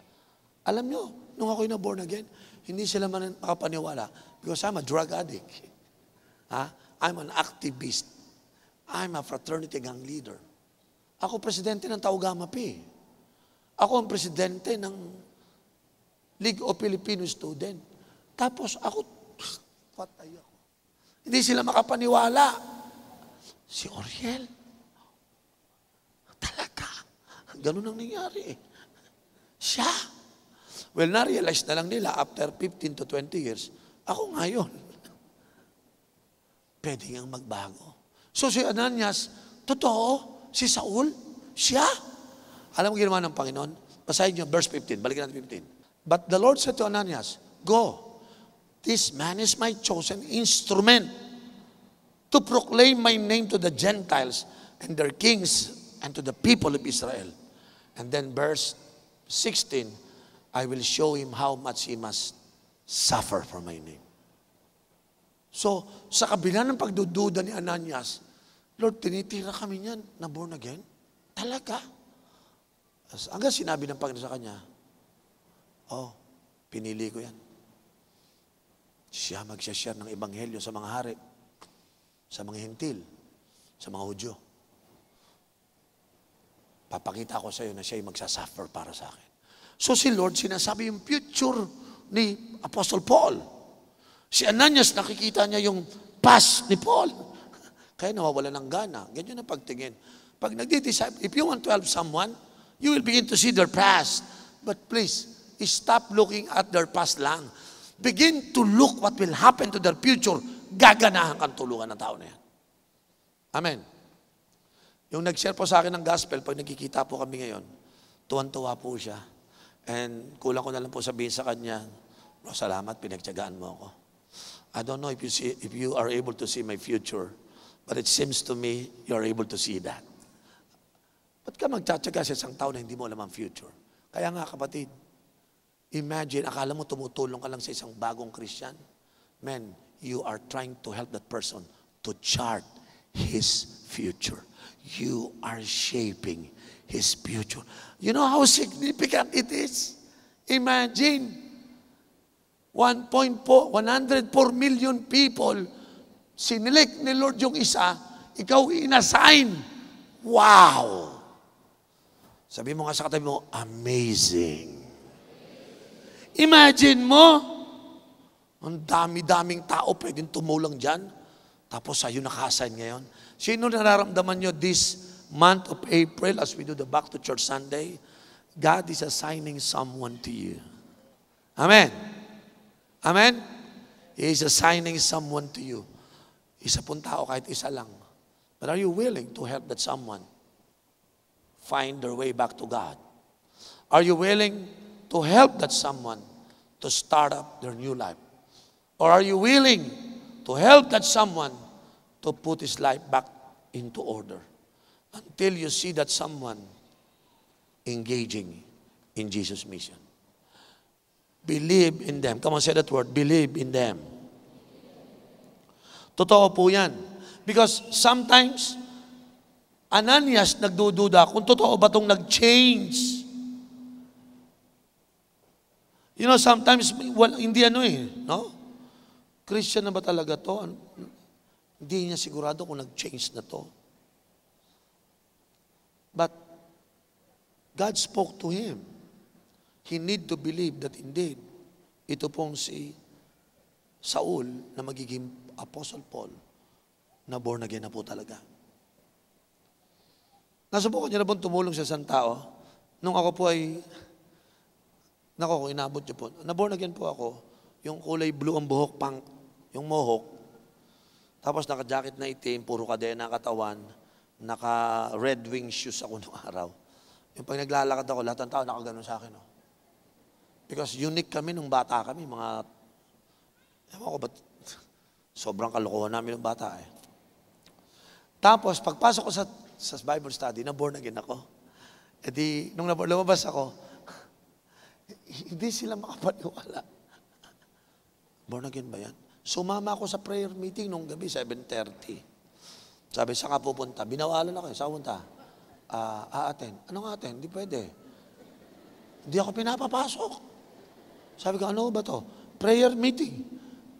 Alam nyo, nung ako'y na born again, hindi sila man makapaniwala because I'm a drug addict. Ha? I'm an activist. I'm a fraternity gang leader. Ako presidente ng Taugama P. Ako ang presidente ng League of Filipino Student. Tapos ako, *sniffs* patay ako. Hindi sila makapaniwala. Si Oriel. Talaga. Ganun ang nangyari. Siya. Well, na-realize na lang nila after 15 to 20 years, ako ngayon *laughs* pwede ngang magbago. So si Ananias, totoo, si Saul, siya. Alam mo ginawa ng Panginoon? Basahin niyo, verse 15. Balikan natin 15. But the Lord said to Ananias, Go, this man is my chosen instrument to proclaim my name to the Gentiles and their kings and to the people of Israel. And then verse 16, I will show him how much he must suffer for my name. So, sa kabila ng pagdududa ni Ananias, Lord, tinitira kami niyan na born again? Talaga? Hanggang sinabi ng Panginoon sa kanya, oh, pinili ko yan. Siya magsashare ng ebanghelyo sa mga hari, sa mga hintil, sa mga Hudyo. Papakita ko sa iyo na siya ay magsasuffer para sa akin. So si Lord, sinasabi yung future ni Apostle Paul. Si Ananias, nakikita niya yung past ni Paul. *laughs* Kaya nawawala ng gana. Ganyan ang pagtingin. Pag nagdi-disciple, if you want to help someone, you will begin to see their past. But please, stop looking at their past lang. Begin to look what will happen to their future. Gaganahan kang tulungan ng tao na yan. Amen. Yung nag-share po sa akin ng gospel, pag nagkikita po kami ngayon, tuwan-tuwa po siya. And kulang ko na lang po sabihin sa kanya, Bro, salamat, pinagtyagaan mo ako. I don't know if you, see, if you are able to see my future, but it seems to me you are able to see that. Ba't ka magtsatsaga sa isang tao na hindi mo alam ang future? Kaya nga kapatid, imagine, akala mo tumutulong ka lang sa isang bagong Christian. Man, you are trying to help that person to chart his future. You are shaping his future. You know how significant it is? Imagine, 1.4, 104 million people, sinelect ni Lord yung isa, ikaw inassign. Wow! Sabi mo nga sa katabi mo, amazing. Imagine mo, ang dami-daming tao pwedeng tumulang dyan, tapos sa'yo nakasign ngayon. Sino nararamdaman nyo this month of April as we do the Back to Church Sunday? God is assigning someone to you. Amen. Amen? He is assigning someone to you. Isa pong tao, kahit isa lang. But are you willing to help that someone find their way back to God? Are you willing to help that someone to start up their new life? Or are you willing to help that someone to put his life back into order until you see that someone engaging in Jesus' mission? Believe in them. Come on, say that word. Believe in them. Totoo po yan. Because sometimes, Ananias nagdududa kung totoo ba itong nag-change. You know, sometimes, well, hindi ano eh, no? Christian na ba talaga to? Hindi niya sigurado kung nag-change na to. But, God spoke to him. He need to believe that indeed, ito pong si Saul na magiging Apostle Paul na born again na po talaga. Nasubukan niyo na bang tumulong sa isang tao? Nung ako po ay, nako, kung inabot niyo po, na-born again po ako, yung kulay blue ang buhok, pang, yung mohawk, tapos naka-jacket na itim, puro kadena katawan, naka-red wing shoes ako nung araw. Yung pag naglalakad ako, lahat ng tao nakaganon sa akin. Oh. Because unique kami nung bata kami, mga, ewan ko ba't, *laughs* sobrang kalokohan namin nung bata eh. Tapos, pagpasok ko sa, sa Bible study, na born again ako. E di, nung lumabas ako, *laughs* hindi sila makapaniwala. Born again ba yan? Sumama ako sa prayer meeting nung gabi, 7.30. Sabi, saan ka pupunta? Binawalan ako. Saan punta? Uh, aaten. Anong aaten? Hindi pwede. Hindi ako pinapapasok. Sabi ko, ano ba to? Prayer meeting.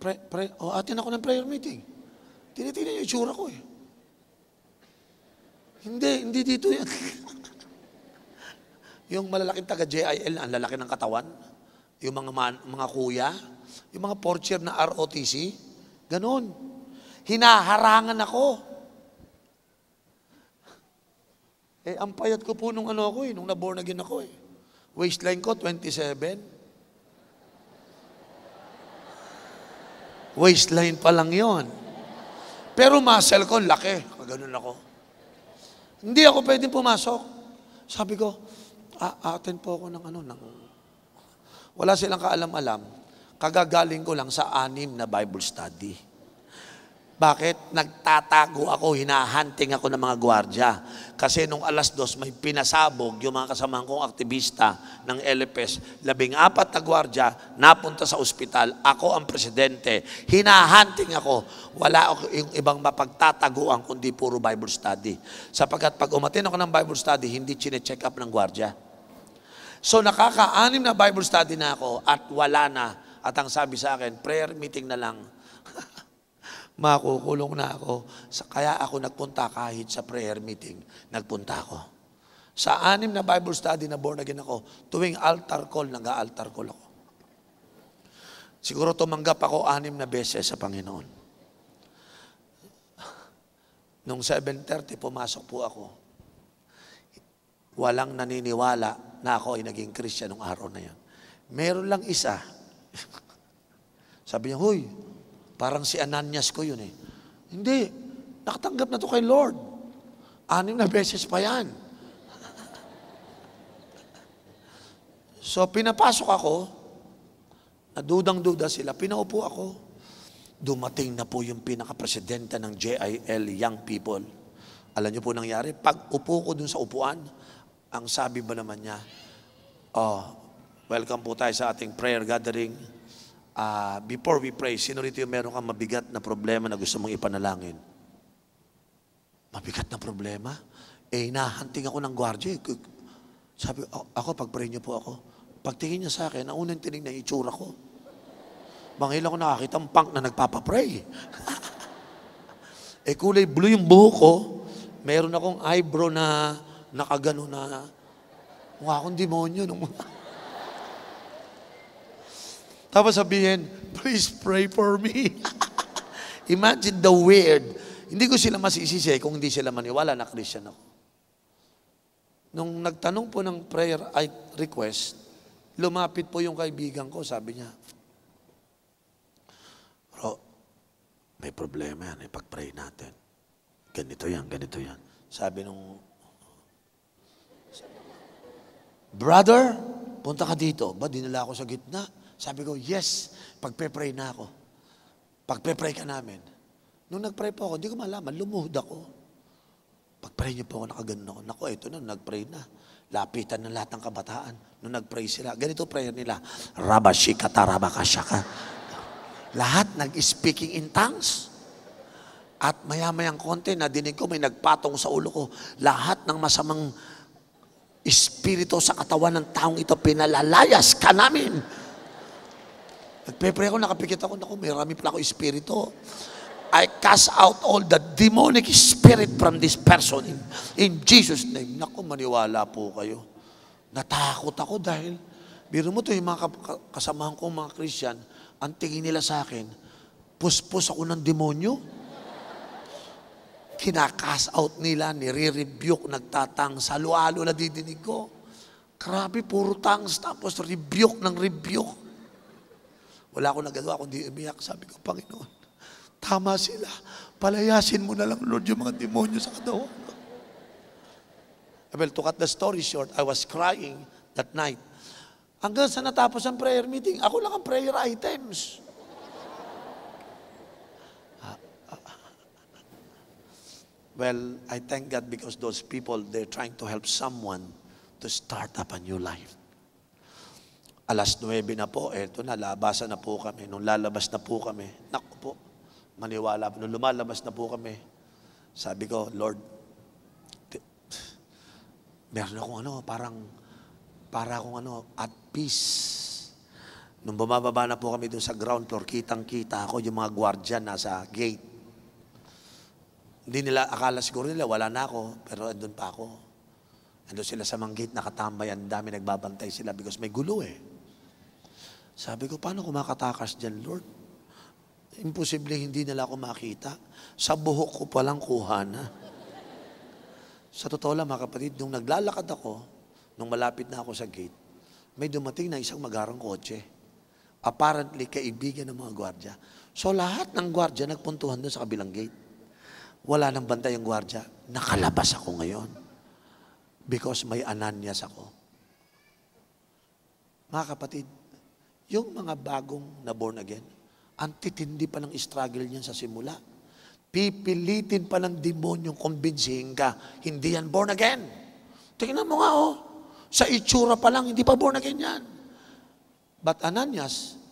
Pre, pre, oh, atin ako ng prayer meeting. Tinitingnan yung itsura ko eh. Hindi, hindi dito yan. *laughs* yung malalaking taga JIL, ang lalaki ng katawan, yung mga, man, mga kuya, yung mga porcher na ROTC, ganun. Hinaharangan ako. Eh, ang payat ko po nung ano ako eh, nung naborn again ako eh. Waistline ko, 27. Waistline pa lang yon. Pero muscle ko, laki. Ganun ako. Hindi ako pwedeng pumasok. Sabi ko, atin po ako ng ano, ng... Wala silang kaalam-alam. Kagagaling ko lang sa anim na Bible study. Bakit? Nagtatago ako, hinahunting ako ng mga gwardya. Kasi nung alas dos, may pinasabog yung mga kasamahan kong aktivista ng LFS. Labing apat na gwardya, napunta sa ospital. Ako ang presidente. Hinahunting ako. Wala ako yung ibang mapagtataguan kundi puro Bible study. Sapagkat pag umatin ako ng Bible study, hindi chine-check up ng gwardya. So nakaka-anim na Bible study na ako at wala na. At ang sabi sa akin, prayer meeting na lang makukulong na ako. Kaya ako nagpunta kahit sa prayer meeting, nagpunta ako. Sa anim na Bible study na born again ako, tuwing altar call, nag-altar call ako. Siguro tumanggap ako anim na beses sa Panginoon. Nung 7.30, pumasok po ako. Walang naniniwala na ako ay naging Christian nung araw na yan. Meron lang isa. *laughs* Sabi niya, Huy, parang si Ananias ko yun eh. Hindi, nakatanggap na to kay Lord. Anim na beses pa yan. So, pinapasok ako, nadudang-duda sila, pinaupo ako. Dumating na po yung pinaka-presidente ng JIL Young People. Alam niyo po nangyari? Pag upo ko dun sa upuan, ang sabi ba naman niya, oh, welcome po tayo sa ating prayer gathering. Uh, before we pray, sino rito yung meron kang mabigat na problema na gusto mong ipanalangin? Mabigat na problema? Eh, nahanting ako ng gwardiya. eh. Sabi, ako, pag-pray niyo po ako. Pagtingin niya sa akin, ang unang tinignan, itsura ko. Bangil ako nakakita ang punk na nagpapapray. *laughs* eh kulay blue yung buhok ko. Meron akong eyebrow na nakagano na mukha akong demonyo. Nung... Tapos sabihin, please pray for me. *laughs* Imagine the weird. Hindi ko sila masisisi kung hindi sila maniwala na Christian ako. Nung nagtanong po ng prayer request, lumapit po yung kaibigan ko, sabi niya, Bro, may problema yan, ipag-pray natin. Ganito yan, ganito yan. Sabi nung, Brother, punta ka dito. Ba, dinala ako sa gitna. Sabi ko, yes, pagpe-pray na ako. Pagpe-pray ka namin. Nung nag-pray po ako, hindi ko malaman, lumuhod ako. Pag-pray niyo po ako, nakaganon ako. Nako, ito na, nag-pray na. Lapitan ng lahat ng kabataan. Nung nag-pray sila, ganito prayer nila. Rabashikata rabakashaka. Lahat nag-speaking in tongues. At maya-mayang konti, nadinig ko, may nagpatong sa ulo ko. Lahat ng masamang espiritu sa katawan ng taong ito, pinalalayas ka namin. Nagpe-pray ako, nakapikit ako, naku, may rami pala ako espiritu. I cast out all the demonic spirit from this person in, in Jesus' name. Naku, maniwala po kayo. Natakot ako dahil, biro mo to yung mga kasamahan ko, mga Christian, ang tingin nila sa akin, puspos ako ng demonyo. Kinakas out nila, nire-rebuke, nagtatang, salo-alo na didinig ko. Grabe, puro tangs, tapos rebuke ng rebuke. Wala akong nagawa kundi umiyak. Sabi ko, Panginoon, tama sila. Palayasin mo na lang, Lord, yung mga demonyo sa katawan. Well, to cut the story short, I was crying that night. Hanggang sa natapos ang prayer meeting, ako lang ang prayer items. *laughs* Well, I thank God because those people, they're trying to help someone to start up a new life. Alas 9 na po, eto na, labasan na po kami. Nung lalabas na po kami, naku po, maniwala po. Nung lumalabas na po kami, sabi ko, Lord, meron akong ano, parang, para akong ano, at peace. Nung bumababa na po kami doon sa ground floor, kitang-kita ako yung mga gwardya nasa gate. Hindi nila, akala siguro nila, wala na ako, pero andun pa ako. Andun sila sa mga gate, nakatambay, ang dami nagbabantay sila because may gulo eh. Sabi ko, paano kumakatakas dyan, Lord? Imposible hindi nila ako makita. Sa buhok ko palang kuha na. Sa totoo lang, mga kapatid, nung naglalakad ako, nung malapit na ako sa gate, may dumating na isang magarang kotse. Apparently, kaibigan ng mga gwardya. So, lahat ng gwardya nagpuntuhan doon sa kabilang gate. Wala nang bantay yung gwardya. Nakalabas ako ngayon. Because may ananyas ako. Mga kapatid, yung mga bagong na born again, ang titindi pa ng struggle niyan sa simula. Pipilitin pa ng demonyong kumbinsihin ka, hindi yan born again. Tingnan mo nga oh, sa itsura pa lang, hindi pa born again yan. But Ananias,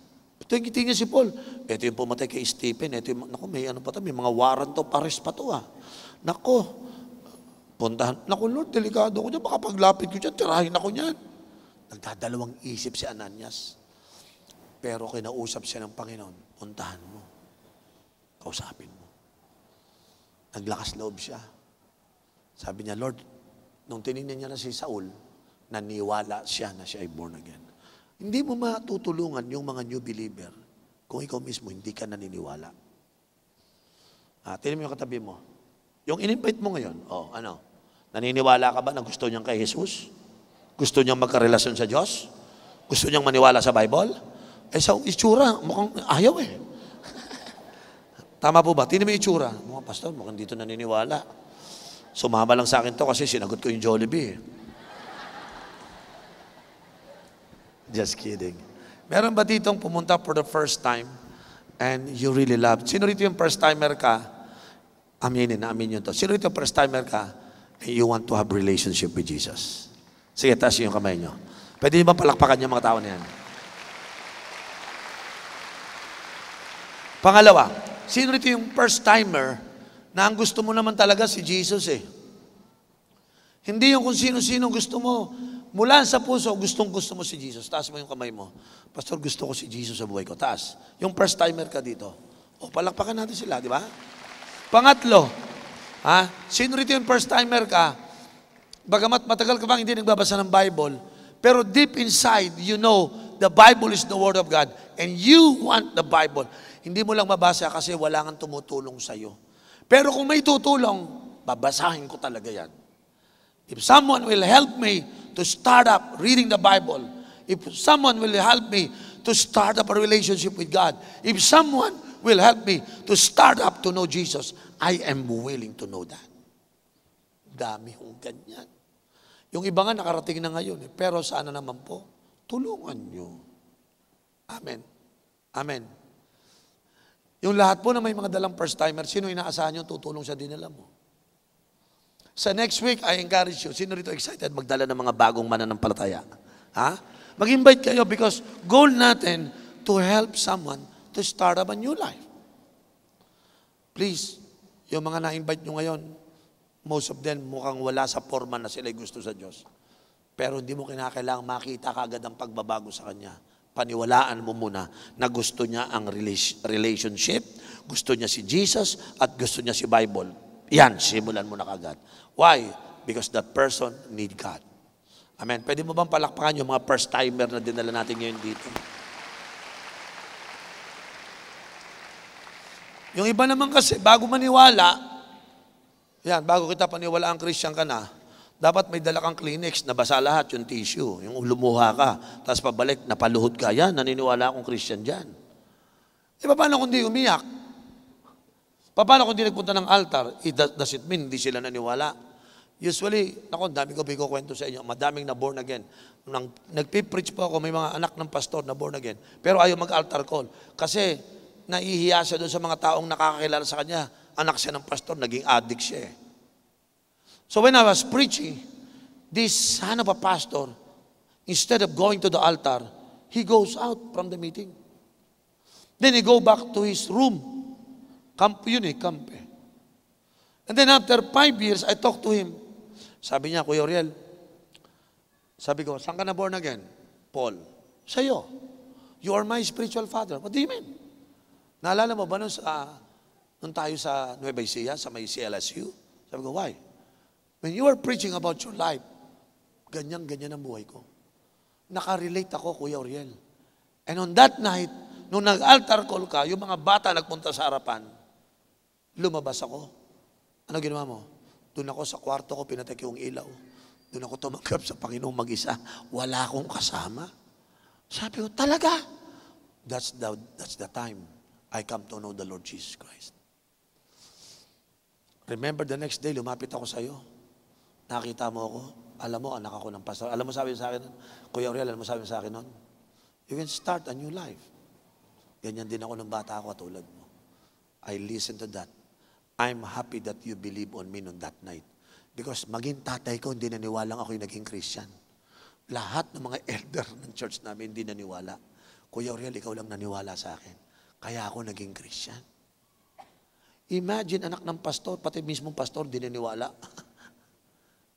Tingin niya si Paul. Ito yung pumatay kay Stephen. Ito yung, naku, may ano pa to, may mga warrant to, pares pa to ah. Nako, puntahan. Naku Lord, delikado ko dyan. Baka paglapit ko dyan, tirahin ako niyan. Nagdadalawang isip si Ananias. Pero kinausap siya ng Panginoon, puntahan mo. Kausapin mo. Naglakas loob siya. Sabi niya, Lord, nung tinignan niya na si Saul, naniwala siya na siya ay born again. Hindi mo matutulungan yung mga new believer kung ikaw mismo hindi ka naniniwala. Ah, tingnan mo yung katabi mo. Yung in-invite mo ngayon, oh, ano? Naniniwala ka ba na gusto niyang kay Jesus? Gusto niyang magkarelasyon sa Diyos? Gusto niyang maniwala sa Bible? Eh sa itsura, mukhang ayaw eh. Tama po ba? Tingnan mo itsura. Mga pastor, mukhang dito naniniwala. Sumama lang sa akin to kasi sinagot ko yung Jollibee. eh. Just kidding. Meron ba ditong pumunta for the first time and you really love? Sino rito yung first timer ka? Aminin amin yun to. Sino rito first timer ka and you want to have relationship with Jesus? Sige, taas yung kamay nyo. Pwede niyo ba palakpakan yung mga tao na yan? Pangalawa, sino rito yung first timer na ang gusto mo naman talaga si Jesus eh? Hindi yung kung sino-sino gusto mo. Mula sa puso, gustong gusto mo si Jesus. Taas mo yung kamay mo. Pastor, gusto ko si Jesus sa buhay ko. Taas. Yung first timer ka dito. O, palakpakan natin sila, di ba? Pangatlo, ha? Sino rito yung first timer ka? Bagamat matagal ka bang hindi nagbabasa ng Bible, pero deep inside, you know, the Bible is the Word of God, and you want the Bible. Hindi mo lang mabasa kasi wala kang tumutulong sa'yo. Pero kung may tutulong, babasahin ko talaga yan. If someone will help me to start up reading the Bible, if someone will help me to start up a relationship with God, if someone will help me to start up to know Jesus, I am willing to know that. Dami hong ganyan. Yung iba nga nakarating na ngayon, eh. pero sana naman po, tulungan nyo. Amen. Amen. Yung lahat po na may mga dalang first-timer, sino inaasahan nyo tutulong sa dinala mo? Sa next week, I encourage you, sino rito excited magdala ng mga bagong mananampalataya? Ha? Mag-invite kayo because goal natin to help someone to start up a new life. Please, yung mga na-invite nyo ngayon, most of them mukhang wala sa forma na sila gusto sa Diyos. Pero hindi mo kinakailangang makita kagad ang pagbabago sa Kanya. Paniwalaan mo muna na gusto niya ang rela- relationship, gusto niya si Jesus, at gusto niya si Bible. Yan, simulan mo na kagad. Why? Because that person need God. Amen. Pwede mo bang palakpakan yung mga first timer na dinala natin ngayon dito? Yung iba naman kasi, bago maniwala, yan, bago kita paniwala ang Christian ka na, dapat may dala kang Kleenex, nabasa lahat yung tissue, yung lumuha ka, tapos pabalik, napaluhod ka, yan, naniniwala akong Christian dyan. E paano kung di umiyak? Paano kung di nagpunta ng altar? It does, does it mean hindi sila naniwala? Usually, naku, dami ko bigo kwento sa inyo, madaming na born again. Nang, nagpipreach po ako, may mga anak ng pastor na born again. Pero ayaw mag-altar call. Kasi, naihiya siya doon sa mga taong nakakakilala sa kanya. Anak siya ng pastor, naging addict siya eh. So when I was preaching, this son of a pastor, instead of going to the altar, he goes out from the meeting. Then he go back to his room. Camp yun eh, camp eh. And then after five years, I talked to him. Sabi niya, Kuya Oriel, sabi ko, saan ka na born again? Paul. Sa'yo. You are my spiritual father. What do you mean? Naalala mo ba nung, sa, nung tayo sa Nueva Ecija, sa may CLSU? Sabi ko, why? When you are preaching about your life, ganyan-ganyan ang buhay ko. Nakarelate ako, Kuya Oriel. And on that night, nung nag-altar call ka, yung mga bata nagpunta sa harapan, lumabas ako. Ano ginawa mo? Doon ako sa kwarto ko, pinatek yung ilaw. Doon ako tumanggap sa Panginoong mag-isa. Wala akong kasama. Sabi ko, talaga? That's the, that's the time I come to know the Lord Jesus Christ. Remember the next day, lumapit ako sa iyo. Nakita mo ako. Alam mo, anak ako ng pastor. Alam mo sabi sa akin? Kuya Oriel, alam mo sabi sa akin nun? You can start a new life. Ganyan din ako ng bata ako katulad mo. I listen to that. I'm happy that you believe on me on that night. Because maging tatay ko, hindi naniwalang ako yung naging Christian. Lahat ng mga elder ng church namin hindi naniwala. Kuya Oriel, ikaw lang naniwala sa akin. Kaya ako naging Christian. Imagine anak ng pastor, pati mismong pastor, di naniwala. *laughs*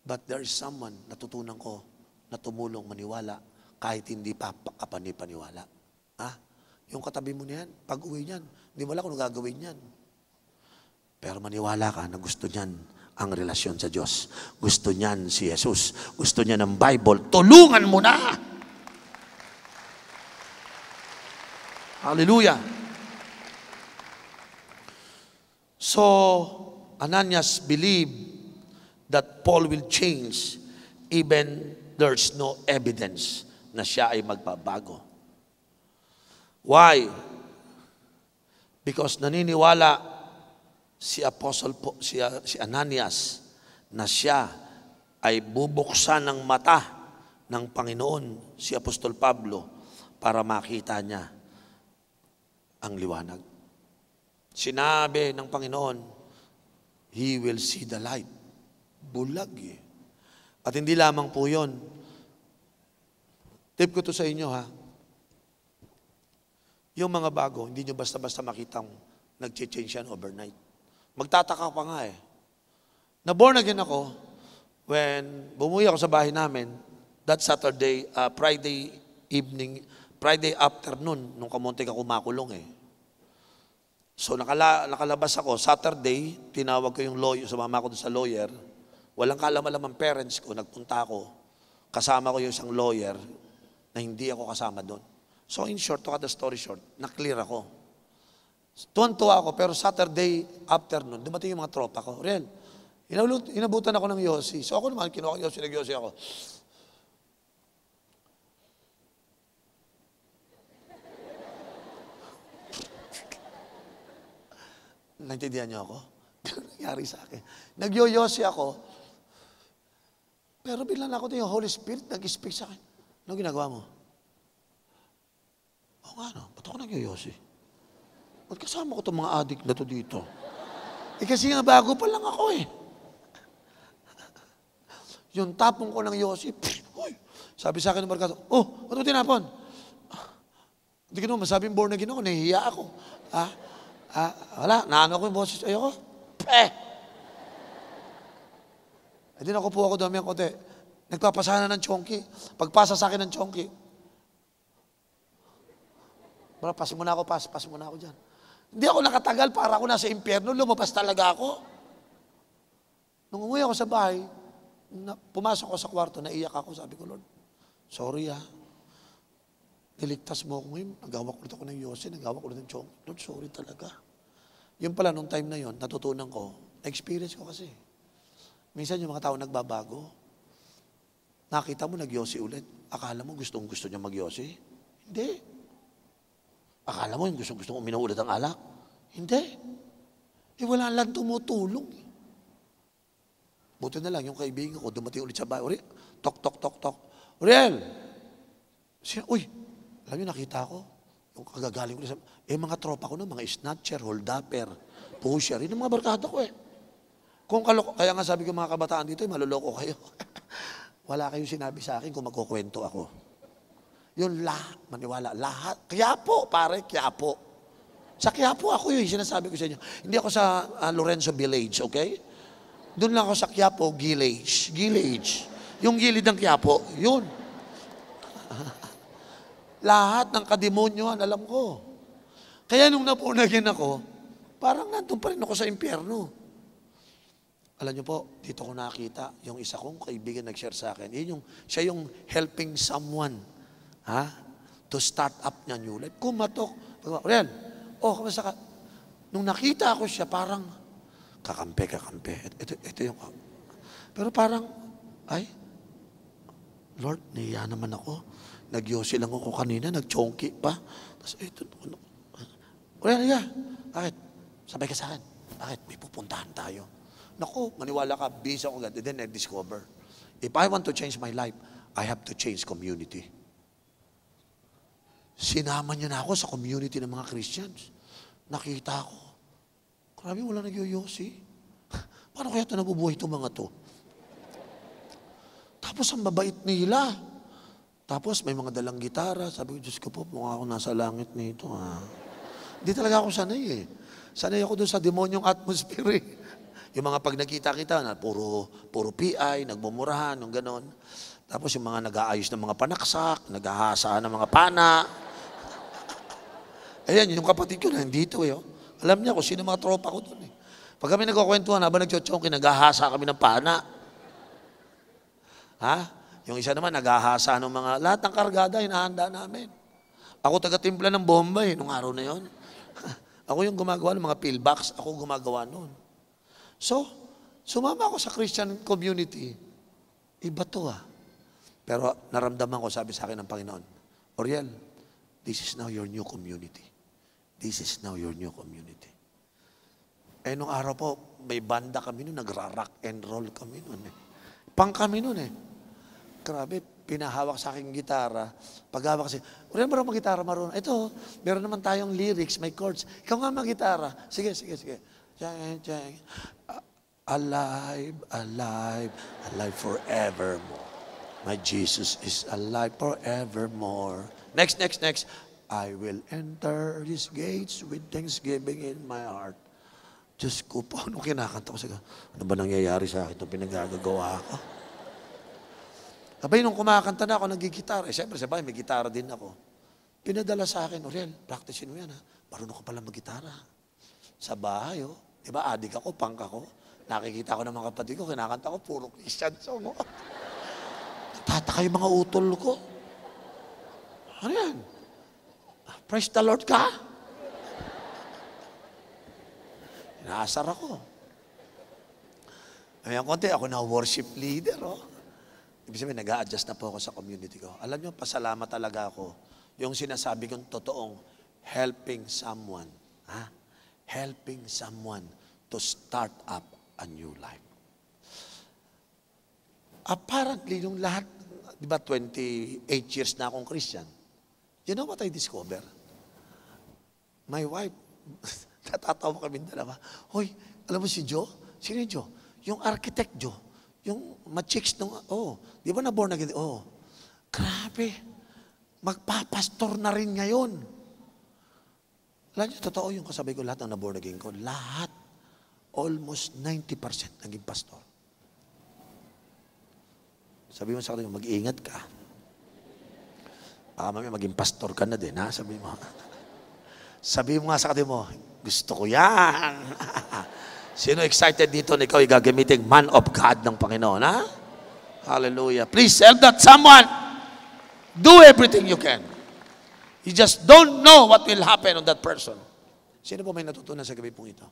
But there is someone, natutunan ko, na tumulong maniwala kahit hindi pa kapani-paniwala. Ha? Yung katabi mo niyan, pag uwi niyan, hindi mo alam kung gagawin niyan. Pero maniwala ka na gusto niyan ang relasyon sa Diyos. Gusto niyan si Jesus. Gusto niya ng Bible. Tulungan mo na! Hallelujah! So, Ananias believed that Paul will change even there's no evidence na siya ay magbabago. Why? Because naniniwala si Apostle po, si, si Ananias na siya ay bubuksan ng mata ng Panginoon si Apostol Pablo para makita niya ang liwanag. Sinabi ng Panginoon, He will see the light. Bulag eh. At hindi lamang po yon. Tip ko to sa inyo ha. Yung mga bago, hindi nyo basta-basta makitang nag-change yan overnight. Magtataka pa nga eh. Na-born again ako when bumuwi ako sa bahay namin that Saturday, uh, Friday evening, Friday afternoon, nung kamunti ako makulong eh. So nakala, nakalabas ako, Saturday, tinawag ko yung lawyer, sumama ko doon sa lawyer. Walang kalam-alam ang parents ko, nagpunta ako. Kasama ko yung isang lawyer na hindi ako kasama doon. So in short, to cut the story short, na-clear ako. Tuwan-tuwa ako, pero Saturday afternoon, dumating yung mga tropa ko. Real, inabutan ako ng Yossi. So ako naman, kinuha ko Yossi, nag-Yossi ako. Naintindihan niyo ako? *laughs* Ganun nangyari sa akin. Nagyoyosi ako, pero bilang ako yung Holy Spirit nag-speak sa akin. Ano ginagawa mo? O nga no, ba't ako nagyoyosi? Ba't kasama ko itong mga adik na to dito? Eh kasi nga bago pa lang ako eh. Yung tapong ko ng yosi, pff, uy, sabi sa akin ng barkado, oh, mo tinapon? Hindi ko naman, masabi born again ako, nahihiya ako. Ah, Ah, wala, naano ko yung boses. Ayoko. Eh! Di nakupo ako doon yung konti. Nagpapasana ng chonky. Pagpasa sa akin ng chonky. Bro, pas muna ako, pas, pas muna ako dyan. Hindi ako nakatagal para ako nasa impyerno, lumabas talaga ako. Nung umuwi ako sa bahay, na, pumasok ako sa kwarto, naiyak ako, sabi ko, Lord, sorry ah. Niligtas mo ako ngayon, nagawak ulit ako ng Yose, nagawak ulit ng Chong. Lord, sorry talaga. Yung pala, nung time na yon, natutunan ko, experience ko kasi. Minsan yung mga tao nagbabago. Nakita mo, nagyosi ulit. Akala mo gustong gusto niya magyosi? Hindi. Akala mo yung gustong gusto uminom ulit ang alak? Hindi. Eh, wala lang tumutulong. Buti na lang, yung kaibigan ko, dumating ulit sa bahay. Uri, tok, tok, tok, tok. Uriel! Siya, uy, alam niyo, nakita ko. Yung kagagaling ko. Eh, mga tropa ko na, mga snatcher, hold-upper, pusher. Yun ang mga barkada ko eh. Kung kaloko, kaya nga sabi ko mga kabataan dito, maluloko kayo. *laughs* Wala kayong sinabi sa akin kung magkukwento ako. Yun lahat, maniwala, lahat. Kaya po, pare, kaya po. Sa Quiapo ako yun, sinasabi ko sa inyo. Hindi ako sa uh, Lorenzo Village, okay? Doon lang ako sa Quiapo, Village. Village. Yung gilid ng Quiapo, yun. *laughs* Lahat ng kademonyoan, alam ko. Kaya nung napunagin ako, parang nandun pa rin ako sa impyerno. Alam niyo po, dito ko nakita, yung isa kong kaibigan nag-share sa akin, yun yung, siya yung helping someone, ha? To start up niya new life. Kumatok. Real, oh, kamusta ka? Nung nakita ko siya, parang, kakampe, kakampe. Ito, ito yung, pero parang, ay, Lord, niya naman ako. Nagyosi lang ako kanina, nagchonki pa. Tapos, ito, ano, Kuya, yeah. Bakit? Sabay ka sa akin. Bakit? May pupuntahan tayo. Naku, maniwala ka, busy ako agad. And then I discover, if I want to change my life, I have to change community. Sinama niya na ako sa community ng mga Christians. Nakita ko. Grabe, wala nagyoyosi. *laughs* Paano kaya ito nabubuhay itong mga to? Tapos ang mabait nila. Tapos may mga dalang gitara. Sabi ko, Diyos ko po, mukha ako nasa langit nito. Hindi talaga ako sanay eh. Sanay ako doon sa demonyong atmosphere eh. Yung mga pag nakita-kita na puro, puro PI, nagmumurahan, yung ganon. Tapos yung mga nag-aayos ng mga panaksak, nag-ahasa ng mga pana. Ayan, yung kapatid ko na dito eh. Oh. Alam niya kung sino mga tropa ko doon eh. Pag kami nagkukwentuhan, habang nagchochong, naghahasa kami ng pana. Ha? Yung isa naman, naghahasa ng mga, lahat ng kargada, hinahanda namin. Ako taga-timpla ng Bombay, nung araw na yon. *laughs* ako yung gumagawa ng mga pillbox, ako gumagawa noon. So, sumama ako sa Christian community. Iba to ah. Pero naramdaman ko, sabi sa akin ng Panginoon, Oriel, this is now your new community. This is now your new community. Eh, nung araw po, may banda kami noon, nagra-rock and roll kami noon eh. Pang kami noon eh. Grabe, pinahawak sa aking gitara. Paghawak kasi, wala marunong mag-gitara marunong. Ito, meron naman tayong lyrics, may chords. Ikaw nga mag-gitara. Sige, sige, sige. Jang, jang. Alive, alive, alive forevermore. My Jesus is alive forevermore. Next, next, next. I will enter His gates with thanksgiving in my heart. Diyos ko po, *laughs* ano kinakanta ko? Sige, ano ba nangyayari sa akin itong pinagagagawa ko? Abay, nung kumakanta na ako, nagigitara. Eh, siyempre, sabay, may gitara din ako. Pinadala sa akin, Oriel, practicein mo yan ha. Marunong ka pala mag-gitara. Sa bahay, oh. Di ba, adik ako, punk ako. Nakikita ko ng mga kapatid ko, kinakanta ko, puro Christian song. Oh. Tataka yung mga utol ko. Ano yan? Praise the Lord ka? Inaasar ako. Ngayon konti, ako na worship leader. Oh. Ibig sabihin, nag adjust na po ako sa community ko. Alam niyo, pasalamat talaga ako. Yung sinasabi kong totoong helping someone. Ha? Helping someone to start up a new life. Apparently, yung lahat, di ba, 28 years na akong Christian. You know what I discover? My wife, *laughs* natatawa kami dalawa. Hoy, alam mo si Joe? Sino yung Joe? Yung architect Joe. Yung ma-chicks nung, oh, di ba na born again? Oh, grabe. Magpapastor na rin ngayon. Alam niyo, totoo yung kasabay ko lahat ng na-born again ko. Lahat. Almost 90% naging pastor. Sabi mo sa kanila, mag-iingat ka. Baka mamaya maging pastor ka na din, ha? Sabi mo. *laughs* Sabi mo nga sa kanila mo, gusto ko yan. *laughs* Sino excited dito na ikaw gagamitin man of God ng Panginoon, ha? Hallelujah. Please help that someone. Do everything you can. You just don't know what will happen on that person. Sino po may natutunan sa gabi pong ito?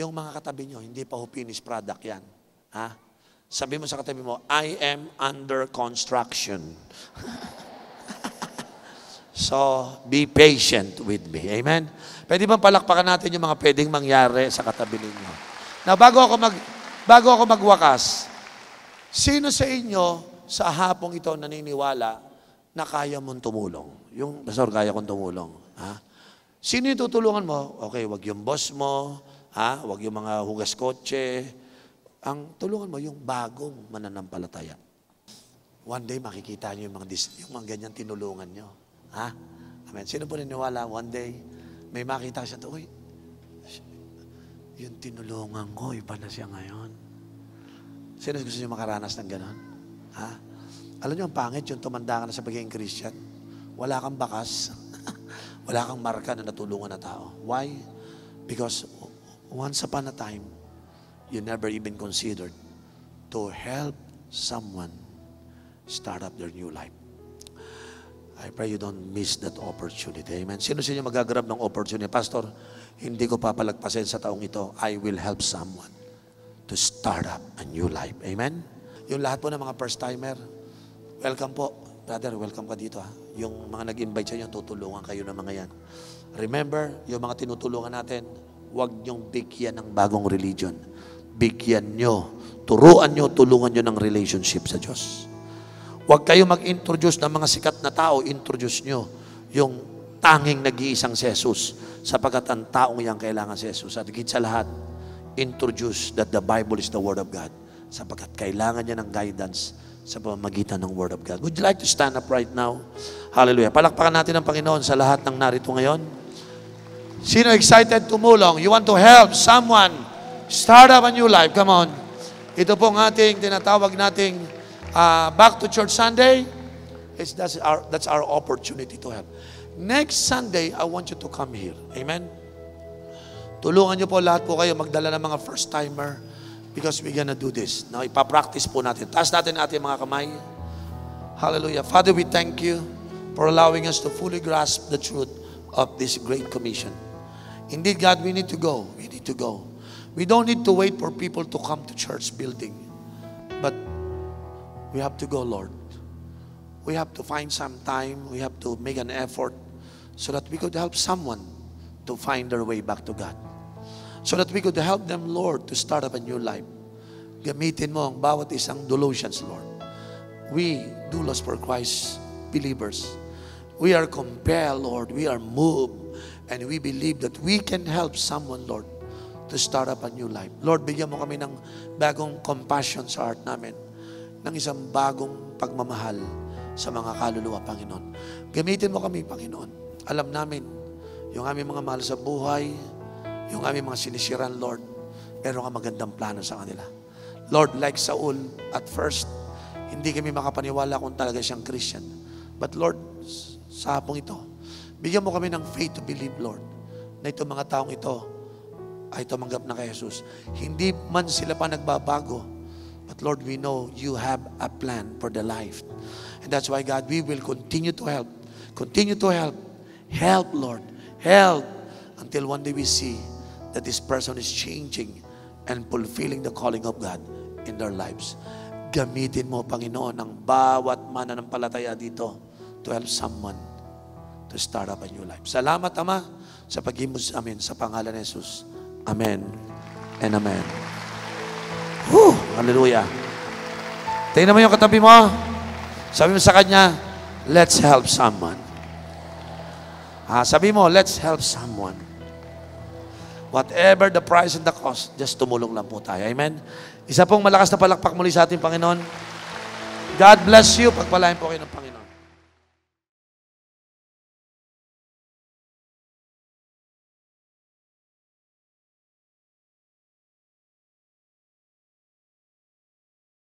Yung mga katabi nyo, hindi pa ho finished product yan. Ha? Sabi mo sa katabi mo, I am under construction. *laughs* so, be patient with me. Amen? Pwede bang palakpakan natin yung mga pwedeng mangyari sa katabi ninyo? Now, bago ako, mag, bago ako magwakas, sino sa inyo sa hapong ito naniniwala na kaya mong tumulong? Yung, Pastor, kaya kong tumulong. Ha? Sino yung tutulungan mo? Okay, wag yung boss mo, ha? wag yung mga hugas kotse. Ang tulungan mo, yung bagong mananampalataya. One day, makikita nyo yung mga, yung mga ganyan tinulungan nyo. Ha? Amen. Sino po niniwala one day, may makita siya, uy, yung tinulungan ko, iba na siya ngayon. Sino gusto niyo makaranas ng gano'n? Ha? Alam niyo, ang pangit yung tumanda ka na sa pagiging Christian. Wala kang bakas. *laughs* Wala kang marka na natulungan na tao. Why? Because once upon a time, you never even considered to help someone start up their new life. I pray you don't miss that opportunity. Amen. Sino sa inyo magagrab ng opportunity? Pastor, hindi ko papalagpasin sa taong ito. I will help someone to start up a new life. Amen? Yung lahat po ng mga first-timer, welcome po. Brother, welcome ka dito. Ha? Yung mga nag-invite sa inyo, tutulungan kayo ng mga yan. Remember, yung mga tinutulungan natin, huwag niyong bigyan ng bagong religion. Bigyan nyo, turuan nyo, tulungan nyo ng relationship sa Diyos. Huwag kayo mag-introduce ng mga sikat na tao, introduce nyo yung tanging nag-iisang si Jesus sapagkat ang taong yan kailangan si Jesus. At higit sa lahat, introduce that the Bible is the Word of God sapagkat kailangan niya ng guidance sa pamamagitan ng Word of God. Would you like to stand up right now? Hallelujah. Palakpakan natin ang Panginoon sa lahat ng narito ngayon. Sino excited tumulong? You want to help someone start up a new life? Come on. Ito pong ating tinatawag nating uh, back to church Sunday, it's, that's, our, that's our opportunity to help. Next Sunday, I want you to come here. Amen? Tulungan niyo po lahat po kayo magdala ng mga first-timer because we're gonna do this. Now, ipapractice po natin. Taas natin ating mga kamay. Hallelujah. Father, we thank you for allowing us to fully grasp the truth of this great commission. Indeed, God, we need to go. We need to go. We don't need to wait for people to come to church building. But we have to go, Lord. We have to find some time. We have to make an effort so that we could help someone to find their way back to God. So that we could help them, Lord, to start up a new life. Gamitin mo ang bawat isang delusions, Lord. We, doulos for Christ believers, we are compelled, Lord, we are moved, and we believe that we can help someone, Lord, to start up a new life. Lord, bigyan mo kami ng bagong compassion sa heart namin, ng isang bagong pagmamahal sa mga kaluluwa, Panginoon. Gamitin mo kami, Panginoon. Alam namin, yung aming mga mahal sa buhay, yung aming mga sinisiran, Lord, meron ka magandang plano sa kanila. Lord, like Saul, at first, hindi kami makapaniwala kung talaga siyang Christian. But Lord, sa hapong ito, bigyan mo kami ng faith to believe, Lord, na itong mga taong ito ay tumanggap na kay Jesus. Hindi man sila pa nagbabago, but Lord, we know you have a plan for their life. And that's why, God, we will continue to help. Continue to help. Help, Lord. Help until one day we see that this person is changing and fulfilling the calling of God in their lives. Gamitin mo, Panginoon, ang bawat mananampalataya dito to help someone to start up a new life. Salamat, Ama, sa pag-imos amin sa pangalan ni Jesus. Amen and Amen. Whew! Hallelujah. Tingnan mo yung katabi mo. Sabi mo sa kanya, let's help someone. Ah, sabi mo, let's help someone. Whatever the price and the cost, just tumulong lang po tayo. Amen? Isa pong malakas na palakpak muli sa ating Panginoon. God bless you. Pagpalain po kayo ng Panginoon.